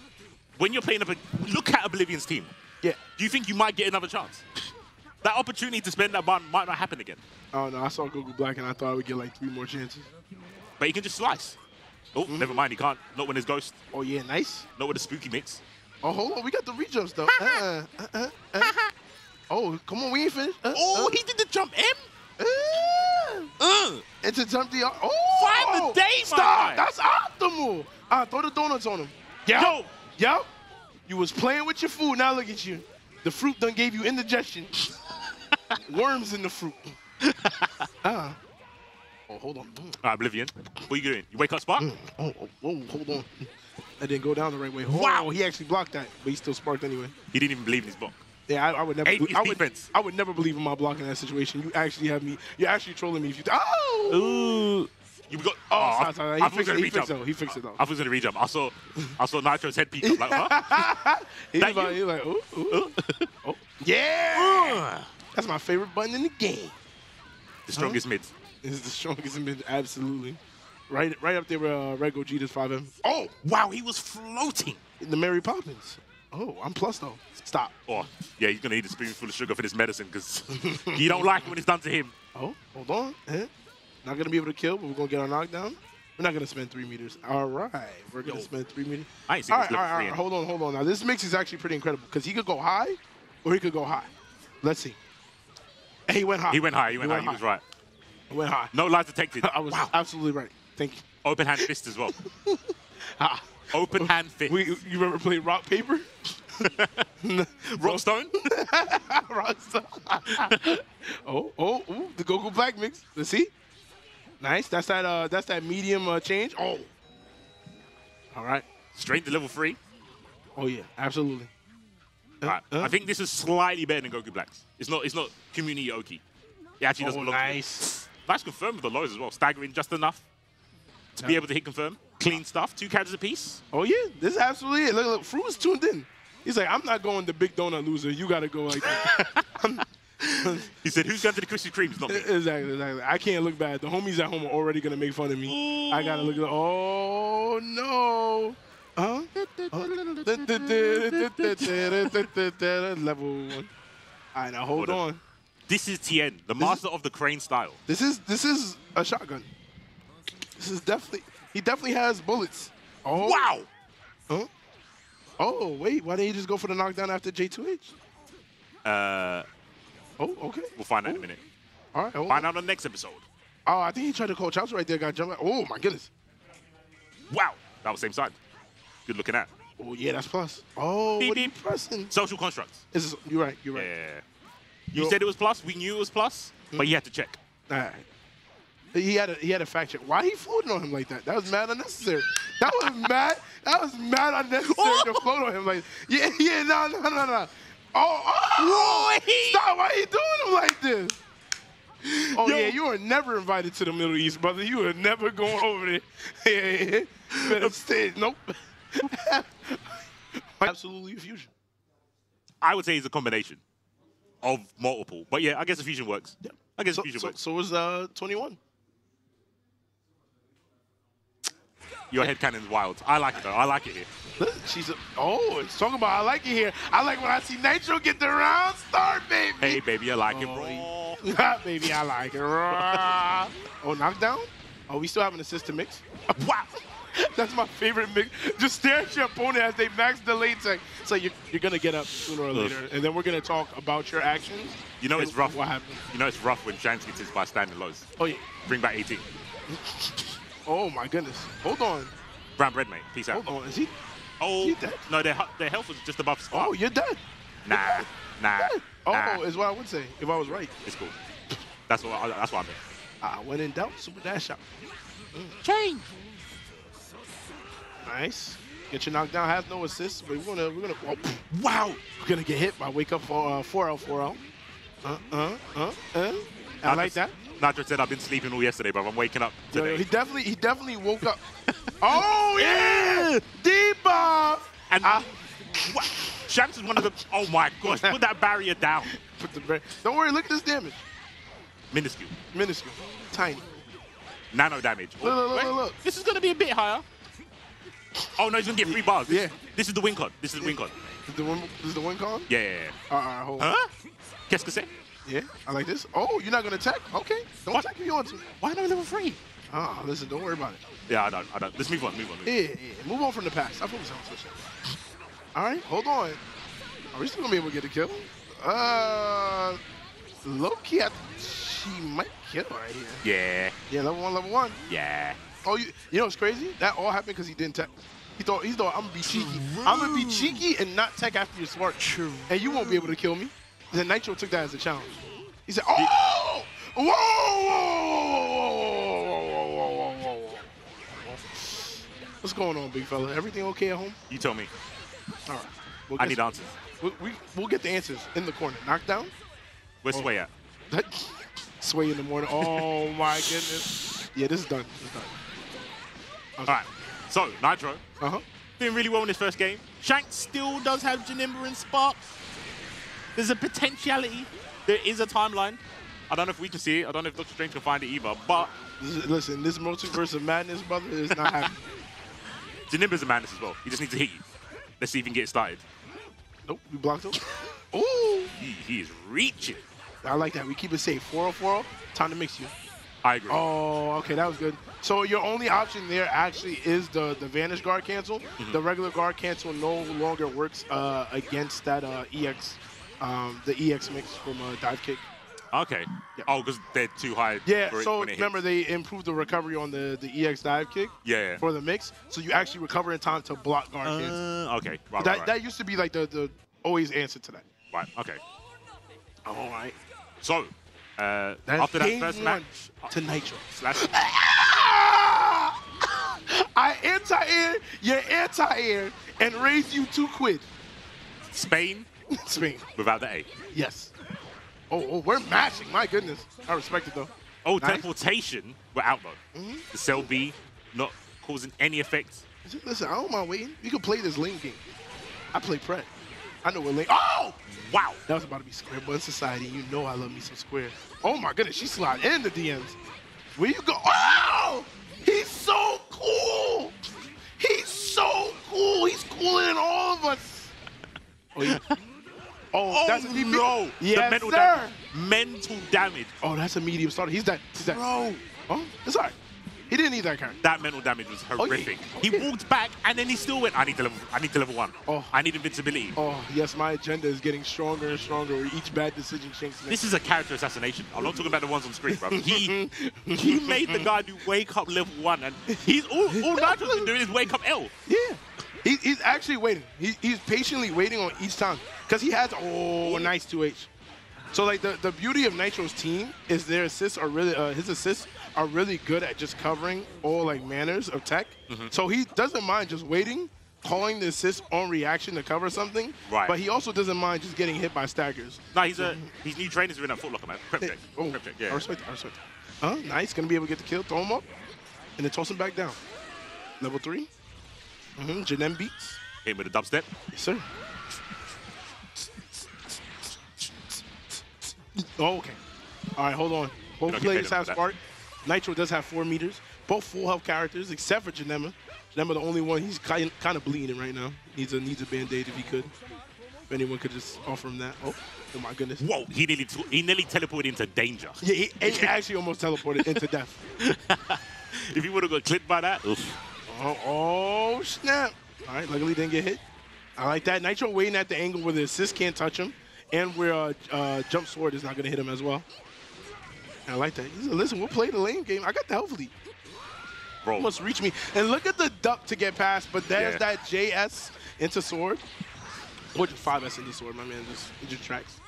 when you're playing up a look at Oblivion's team. Yeah. Do you think you might get another chance? That opportunity to spend that bar might not happen again. Oh no, I saw Goku Black and I thought I would get like three more chances. But he can just slice. Oh, Mm-hmm. never mind, he can't. Not when his ghost, Oh yeah, nice. not with the spooky mix. Oh hold on, we got the rejumps though. uh, uh, uh, uh. Oh come on, we ain't finished. Uh, Oh, uh, he did the jump M. uh. Uh. Into jump the oh Five a day, Stop! That's optimal. Ah, throw the donuts on him. Yep. Yo. Yep. You was playing with your food. Now look at you. The fruit done gave you indigestion. Worms in the fruit. Ah. Oh, hold on. Mm. Right, Oblivion. What are you doing? You wake up spot? Oh, oh, whoa, hold on. That didn't go down the right way. Wow. Oh, he actually blocked that, but he still sparked anyway. He didn't even believe in his block. Yeah, I, I would never. Eight I would. I would never believe in my block in that situation. You actually have me. You're actually trolling me. If you. Oh. Ooh. You got. Oh, I- sorry, sorry. I He fixed was it. gonna He fixed it. though. He fixed it though. I was gonna up. I saw, I saw Nitro's head peek. I'm like, huh? He's That like, you? he's like, ooh, ooh, oh, yeah. That's my favorite button in the game. the strongest mids. This is the strongest mid, absolutely. Right, right up there with uh, Red Gogeta's 5M. Oh, wow, he was floating. In the Mary Poppins. Oh, I'm plus though. Stop. Oh, yeah, he's gonna need a spoonful of sugar for this medicine because he don't like it when it's done to him. Oh, hold on. Eh? Not gonna be able to kill, but we're gonna get our knockdown. We're not gonna spend three meters. All right, we're gonna Yo. spend three meters. I ain't seen All right, all right, all right. Hold on, hold on. Now this mix is actually pretty incredible because he could go high, or he could go high. Let's see. And he went high. He went high. He went high. He was right. He went high. No lies detected. I was wow. absolutely right. Thank you. Open hand fist as well. Ah. Open hand fist. We, you remember playing rock paper? Rockstone. Rockstar. oh, oh, ooh, the Goku Black mix. Let's see. Nice. That's that. Uh, that's that medium uh, change. Oh. All right. Straight to level three. Oh yeah, absolutely. Uh, Right. uh. I think this is slightly better than Goku Blacks. It's not. It's not community Oki. It actually doesn't Oh, it. nice. Nice confirm with the lows as well. Staggering just enough to be able to hit confirm. Clean stuff. Two characters apiece. Oh yeah, this is absolutely it. Look, look, Fruit is tuned in. He's like, I'm not going the big donut loser. You got to go like that. He said, "Who's going to the Krispy Kremes? Not me." exactly, exactly. I can't look bad. The homies at home are already gonna make fun of me. I gotta look at. Oh no. Huh? Level one. All right, now hold Hold up. on. This is Tien, the master of the crane style. This is this is a shotgun. This is definitely he definitely has bullets. Oh Wow. Huh? Oh wait, why didn't he just go for the knockdown after J2H? Uh, Oh okay. we'll find out in a minute. All right. Hold Find out on the next episode. Oh, I think he tried to call Chelsea right there. Got jumped. Oh my goodness. Wow. That was same side. Good looking at. Oh yeah, that's plus. Oh, Beep, what are you beep. pressing? Social constructs. Is, you're right. You're right. Yeah. You Yo- said it was plus. We knew it was plus, but you mm-hmm. had to check. All right. He had a he had a fact check. Why he floated on him like that? That was mad unnecessary. That was mad. That was mad unnecessary to float on him like. Yeah, yeah, no, no, no, no. Oh, oh stop! Why are you doing him like this? Oh Yo. yeah, you are never invited to the Middle East, brother. You are never going over there. Yeah, yeah, yeah. Better stay. Nope. Absolutely a fusion. I would say it's a combination of multiple, but yeah, I guess the fusion works. Yeah. I guess So, the fusion so, works. so was uh 21. Your head cannon's wild. I like it though. I like it here. She's a, oh, it's talking about I like it here. I like when I see Nitro get the round start, baby. Hey, baby, I like it, Oh, bro. baby, I like it. Oh, knockdown? Oh, we still have an assist to mix. wow. That's my favorite mix. Just stare at your opponent as they max delay tech. It's like you're, you're gonna get up sooner or later, and then we're gonna talk about your actions. You know it's rough. What happened? You know it's rough when Shanks gets his by standing lows. Oh yeah. Bring back 18. Oh my goodness. Hold on. Brown bread, mate. Peace out. Hold on. Is he? Oh, He dead? no, their, their health was just above squat. Oh, you're dead. Nah, nah, Oh, nah. is what I would say if I was right. It's cool. That's what I, that's what I meant. Uh, when in doubt, super dash out. Change. Nice. Get your knockdown. Has no assists, but we're gonna we're gonna oh, Wow. we're gonna get hit by wake up for uh, 4L 4L. Uh uh uh uh. I like that. Nitro said I've been sleeping all yesterday, but I'm waking up today. yo, he definitely he definitely woke up. oh yeah, debuff. and Ah. Wha- Shanks is one of the. Oh my gosh! Put that barrier down. Put the bra- Don't worry. Look at this damage. Minuscule. Minuscule, tiny. Nano damage. Look, look, look, look, look. This is going to be a bit higher. Oh no, he's going to get three bars. This, Yeah. This is the win con. This is the win con. Is the win? Is the win con? Yeah, yeah, yeah. All right, hold. on. Huh? Qu'est-ce que c'est? Yeah, I like this. Oh, you're not gonna attack? Okay, don't What? attack if you want to. Why not level three? Ah, listen, don't worry about it. Yeah, I don't. I don't. Let's move on. Move on. Move on. Yeah, yeah. Move on from the past. I focus on switching. All right, hold on. Are we still gonna be able to get a kill? Uh, low key, I she might kill right here. Yeah, Yeah, level one, level one. yeah. Oh, you, you know what's crazy? That all happened because he didn't tech. He thought he thought I'm gonna be cheeky. I'm gonna be cheeky and not tech after you're smart. True. And you won't be able to kill me. Then Nitro took that as a challenge. He said, oh! Whoa! Whoa! Whoa! Whoa! Whoa! Whoa! What's going on, big fella? Everything okay at home? You tell me. All right. We'll I need answers. We, we, we'll get the answers in the corner. Knockdown? Where's oh. Sway at? Sway in the morning. Oh, my goodness. Yeah, this is done. This is done. Okay. All right. So, Nitro. Uh-huh. Doing really well in his first game. Shanks still does have Janemba and Sparks. There's a potentiality. There is a timeline. I don't know if we can see it. I don't know if Doctor Strange can find it either. But Listen, this multiverse of madness, brother, is not happening. Janemba's a madness as well. He just needs to hit you. Let's see if he can get started. Nope, we blocked him. Ooh, He, he is reaching. I like that. We keep it safe. 404, time to mix you. I agree. Oh, okay, that was good. So your only option there actually is the the Vanish Guard cancel. Mm-hmm. The regular guard cancel no longer works uh, against that uh, EX, um, the EX mix from uh, Dive Kick. Okay. Yeah. Oh, because they're too high. Yeah, so it hits. remember they improved the recovery on the, the EX Dive Kick Yeah. yeah. for the mix, so you actually recover in time to block guard. Uh, okay. Right, that right, that used to be like the, the always answer to that. right. Okay. All right. So, uh, after that first match, to Nitro. slash, I anti-air, you're anti-air, and raise you two quid. Spain Spain. without the A. Yes. Oh, oh, we're matching. My goodness. I respect it though. Oh, Nice. teleportation. We're out though. Mhm. The cell B not causing any effect. Listen, I don't mind waiting. You can play this lane game. I play Pret. I know what lane. Oh! Wow. That was about to be Square Bun Society. You know I love me some Square. Oh my goodness, she slid in the DMs. Where you go? Oh! He's so cool! He's so cool! He's cooler than all of us! Oh, yeah. Oh, Oh that's oh, a DP? no! Yes, the mental sir! damage. Mental damage. Oh, that's a medium starter. He's that. He's that. Bro. Oh, it's all right. He didn't need that character. That mental damage was oh, yeah. horrific. He walked back and then he still went. I need to level. I need to level one. Oh. I need invincibility. Oh, yes, my agenda is getting stronger and stronger with each bad decision Shanks. This is a character assassination. I'm not talking about the ones on screen, bro. He he made the guy do wake up level one, and he's all all been doing is wake up L. Yeah. He, he's actually waiting. He, he's patiently waiting on each time. Because he has, oh, nice 2H. So, like, the, the beauty of Nitro's team is their assists are really, uh, his assists are really good at just covering all, like, manners of tech. Mm-hmm. So he doesn't mind just waiting, calling the assist on reaction to cover something. Right. But he also doesn't mind just getting hit by staggers. No, he's a his new trainers in that Foot Locker, man. Check. Oh, Prep check. I respect. I respect that. Uh, nice. Gonna be able to get the kill, throw him up, and then toss him back down. Level 3 Mm-hmm. Janemba beats. Hit him with a dubstep. Yes, sir. Oh, okay. All right, hold on. Both players have spark. Nitro does have four meters. Both full health characters, except for Janemba. Janemba, the only one. He's kind kind of bleeding right now. Needs a needs a band aid if he could. If anyone could just offer him that. Oh, oh my goodness. Whoa! He nearly he nearly teleported into danger. Yeah, he, he actually almost teleported into death. If he would have got clipped by that, oof. Oh, oh, snap. All right, luckily didn't get hit. I like that. Nitro waiting at the angle where the assist can't touch him and where uh, uh, jump sword is not going to hit him as well. I like that. Said, listen, we'll play the lane game. I got the health lead. Bro, Almost reach me. And look at the duck to get past, but there's Yeah. that JS into sword. Or just 5S into sword, my man. Just, it just tracks.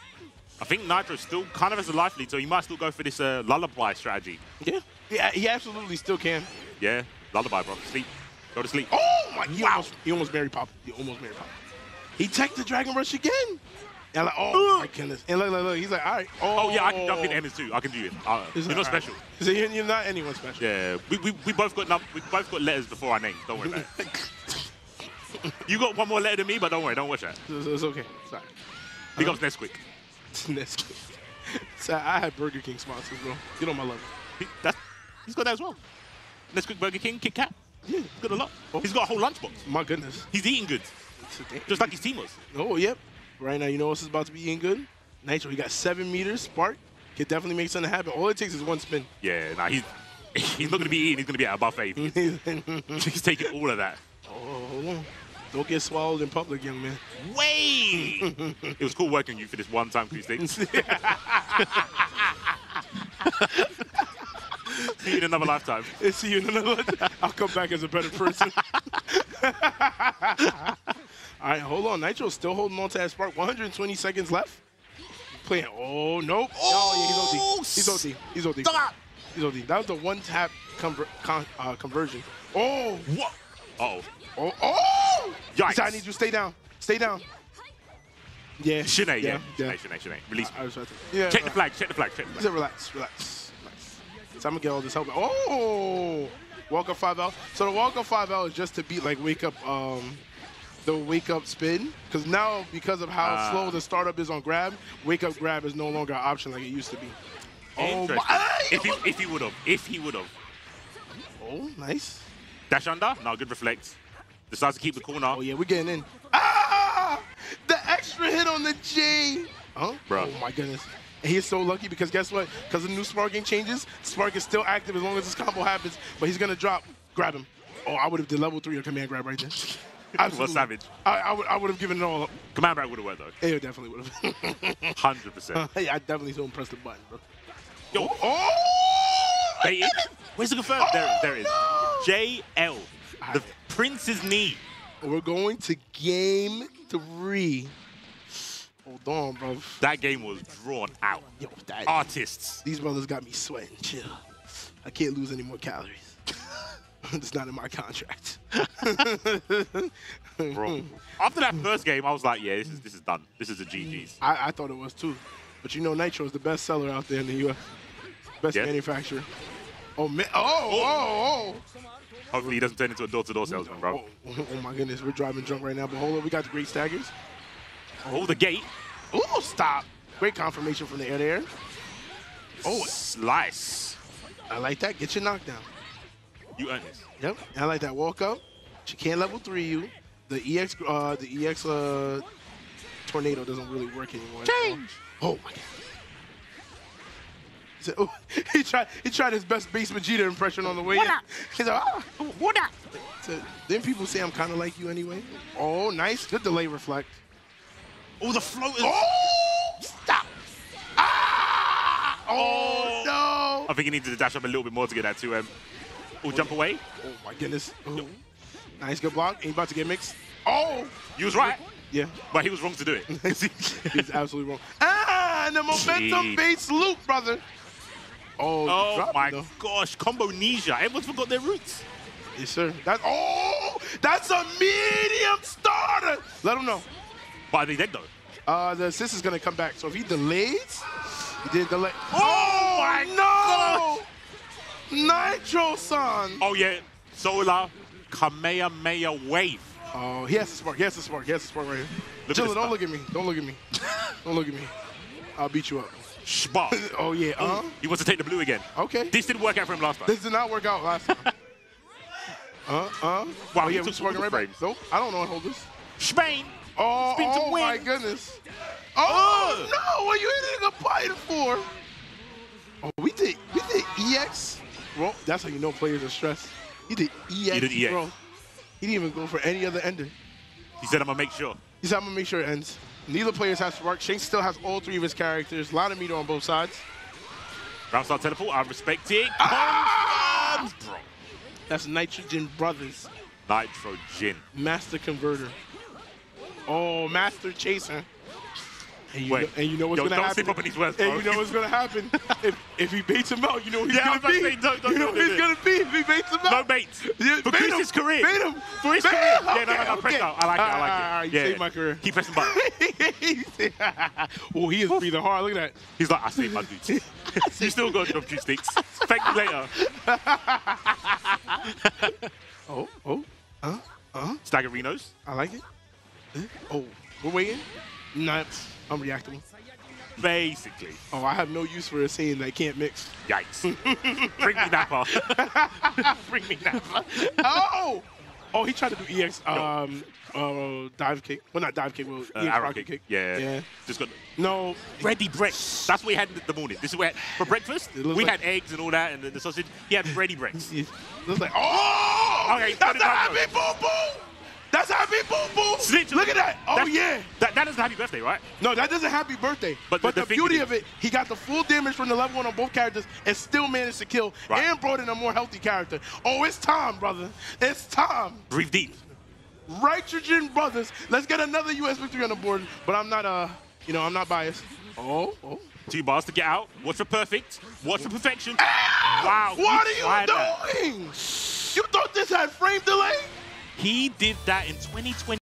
I think Nitro still kind of has a life lead, so he might still go for this uh, lullaby strategy. Yeah. Yeah, he absolutely still can. Yeah, lullaby, bro. Sleep. Go to sleep. Oh my! He almost, he almost married Pop. He almost married Pop. He checked the Dragon Rush again. And like, oh my goodness! And look, look, look. He's like, all right. Oh, Oh, yeah, I can jump in Emmons too. I can do it. Uh, you're like, not special. He said, you're, you're not anyone special. Yeah, we, we, we both got we both got letters before our names. Don't worry about it. you got one more letter than me, but don't worry, don't watch that. It's, it's okay. Sorry. Big ups Nesquik. Nesquik. so I had Burger King sponsors, bro. Get on my level. He, that's, he's got that as well. Nesquik, Burger King, Kit Kat. Yeah. Got a lot. Oh. He's got a whole lunchbox. My goodness. He's eating good, It's a damn- just like his team was. Oh, yep. Right now, you know what's about to be eating good? Nitro, he got seven meters. Spark can definitely make something happen. All it takes is one spin. Yeah, nah, he's he's not going to be eating. He's going to be at a buffet. he's taking all of that. Oh, hold on. Don't get swallowed in public, young man. Wait! it was cool working you for this one time, Acoustic. See you in another lifetime. See you in another. I'll come back as a better person. All right, hold on. Nitro's still holding on to that spark. 120 seconds left. Playing. Oh nope. Oh, yeah, he's OD. He's OD. He's OD. Stop! He's OD. That was the one tap conver- con- uh, conversion. Oh. What? Uh-oh. Oh. Oh. Yikes. He I need you to stay down. Stay down. Yeah. Shanae, yeah. Yeah. Shanae, Shanae, Shanae. Release me. I was right there. Yeah. Check the flag, check the flag, check the He flag. said, relax, relax, relax. So I'm gonna get all this help. Oh, walk up 5L. So the walk up 5L is just to beat like wake up, um, the wake up spin. Because now, because of how Ah. slow the startup is on grab, wake up grab is no longer an option like it used to be. Oh, my- If he, if he would have, if he would have. oh, nice. Dash under, no, good reflect. Decides to keep the corner. Oh yeah, we're getting in. Ah, the extra hit on the J. Huh? Bro. Oh my goodness. And he's so lucky because guess what? Because the new sparking changes, Spark is still active as long as this combo happens. But he's gonna drop. Grab him. Oh, I would have did level three or command grab right there. Absolutely. savage. I, I would. I would have given it all up. Command grab would have worked though. It definitely would have. 100%. hey, I definitely don't press the button, bro. Yo, Oh! bait it. Where's the confirm? There, it is, there it is. Oh, JL, the prince's knee. We're going to game three. Hold on, bro. That game was drawn out. Yo, that. Artists. These brothers got me sweating. Chill. I can't lose any more calories. it's not in my contract. Bro. After that first game, I was like, yeah, this is this is done. This is a GG's. I, I thought it was too. But you know, Nitro is the best seller out there in the U.S. Best Yeah. manufacturer. Oh, man. Oh oh, oh, oh, Hopefully he doesn't turn into a door-to-door oh. salesman, Oh, bro. oh, oh my goodness. We're driving drunk right now. But hold on. We got the great staggers. Oh, the gate. Oh, stop. Great confirmation from the air there. Oh, slice. I like that. Get your knockdown. You earn this. Yep. I like that walk up. She can't level three you. The EX, uh, the EX uh, tornado doesn't really work anymore. Change. Oh my god. He, said, oh, he tried. He tried his best base Vegeta impression on the way. What in. up? He's like, ah. What up? So, then people say I'm kind of like you anyway. Oh, nice. Good delay reflect. Oh, the floaters. Oh, stop. Ah! Oh, no. I think he needed to dash up a little bit more to get that 2M. Oh, jump away. Oh my goodness. Oh. Nice, good block. Ain't about to get mixed. Oh, You was right, yeah. but he was wrong to do it. He's absolutely wrong. Ah, and the momentum-based loop, brother. Oh, oh my though. gosh, combo Nisha. Everyone's forgot their roots. Yes, sir. That, oh, that's a medium starter. Let him know. But are they dead though? Uh, the assist is going to come back. So if he delays, he did delay. Oh, my no! Nitro son. Oh yeah, Solar Kamehameha Wave. Oh, he has to spark. He has to spark. He has to spark right here. Look at Jilla, don't look at me. Don't look at me. don't look at me. I'll beat you up. Spark. Oh, yeah. Uh, He wants to take the blue again. okay. This didn't work out for him last time. This did not work out last time. uh, uh. Wow, oh, he yeah, took we're sparking right the back. Nope, I don't know what hold this. Spain. Oh, Spin to oh my goodness. Oh, no, what are you hitting a for? Oh, we did, we did EX. Well, that's how you know players are stressed. He did EX, He did EX. bro. He didn't even go for any other ender. He said, I'm gonna make sure. He said, I'm gonna make sure it ends. Neither players has Spark. Shanks still has all three of his characters. A lot of meter on both sides. Round start teleport, I respect it. Ah! Bro. That's Nitrogen Brothers. Nitrogen. Master Converter. Oh, Master Chaser. And you, know, and you know what's Yo, gonna don't happen. slip up in words, and you know what's gonna happen if if he baits him out. You know what he's Yeah, gonna was about to be. say, don't- don't you know what he's gonna be if he baits him out. No baits. Yeah, For Chris's him. career. Bait him. For his Bait career. him. Yeah, no, no, no, Okay, press out. I like it, I like it. Ah, you yeah, saved my career. Keep pressing button. He said- oh, he is breathing hard. Look at that. He's like, I saved my dudes. you still got your two sticks. Thank you later. Oh, oh, uh, uh. Staggerinos. I like it. Oh, we're waiting. Not. I'm reacting. Basically. Oh, I have no use for a saying that can't mix. Yikes. Bring me Nappa. Bring me that. oh! Oh, he tried to do EX um uh dive kick. Well not dive kick, well Uh, EX rocket kick. kick. Yeah. Yeah. Just got No. ready breakfast. That's what we had in the morning. This is where for breakfast we like- had eggs and all that, and the, the sausage. He had ready breakfast. It looks like oh Okay, that's a happy boo boo! That's a happy boo boo! Literally. Look at that! Oh That's- yeah! That, that is a happy birthday, right? No, that doesn't happy birthday. But But, the- the, the beauty of it, he got the full damage from the level one on both characters and still managed to kill Right. and brought in a more healthy character. Oh, it's time, brother. It's time. Breathe deep. Nitrogen Brothers. Let's get another US victory on the board. But I'm not uh you know, I'm not biased. Oh, oh. Two bars to get out. What's the perfect. What's the perfection. Wow. What are you that. doing? You thought this had frame delay? He did that in 2020.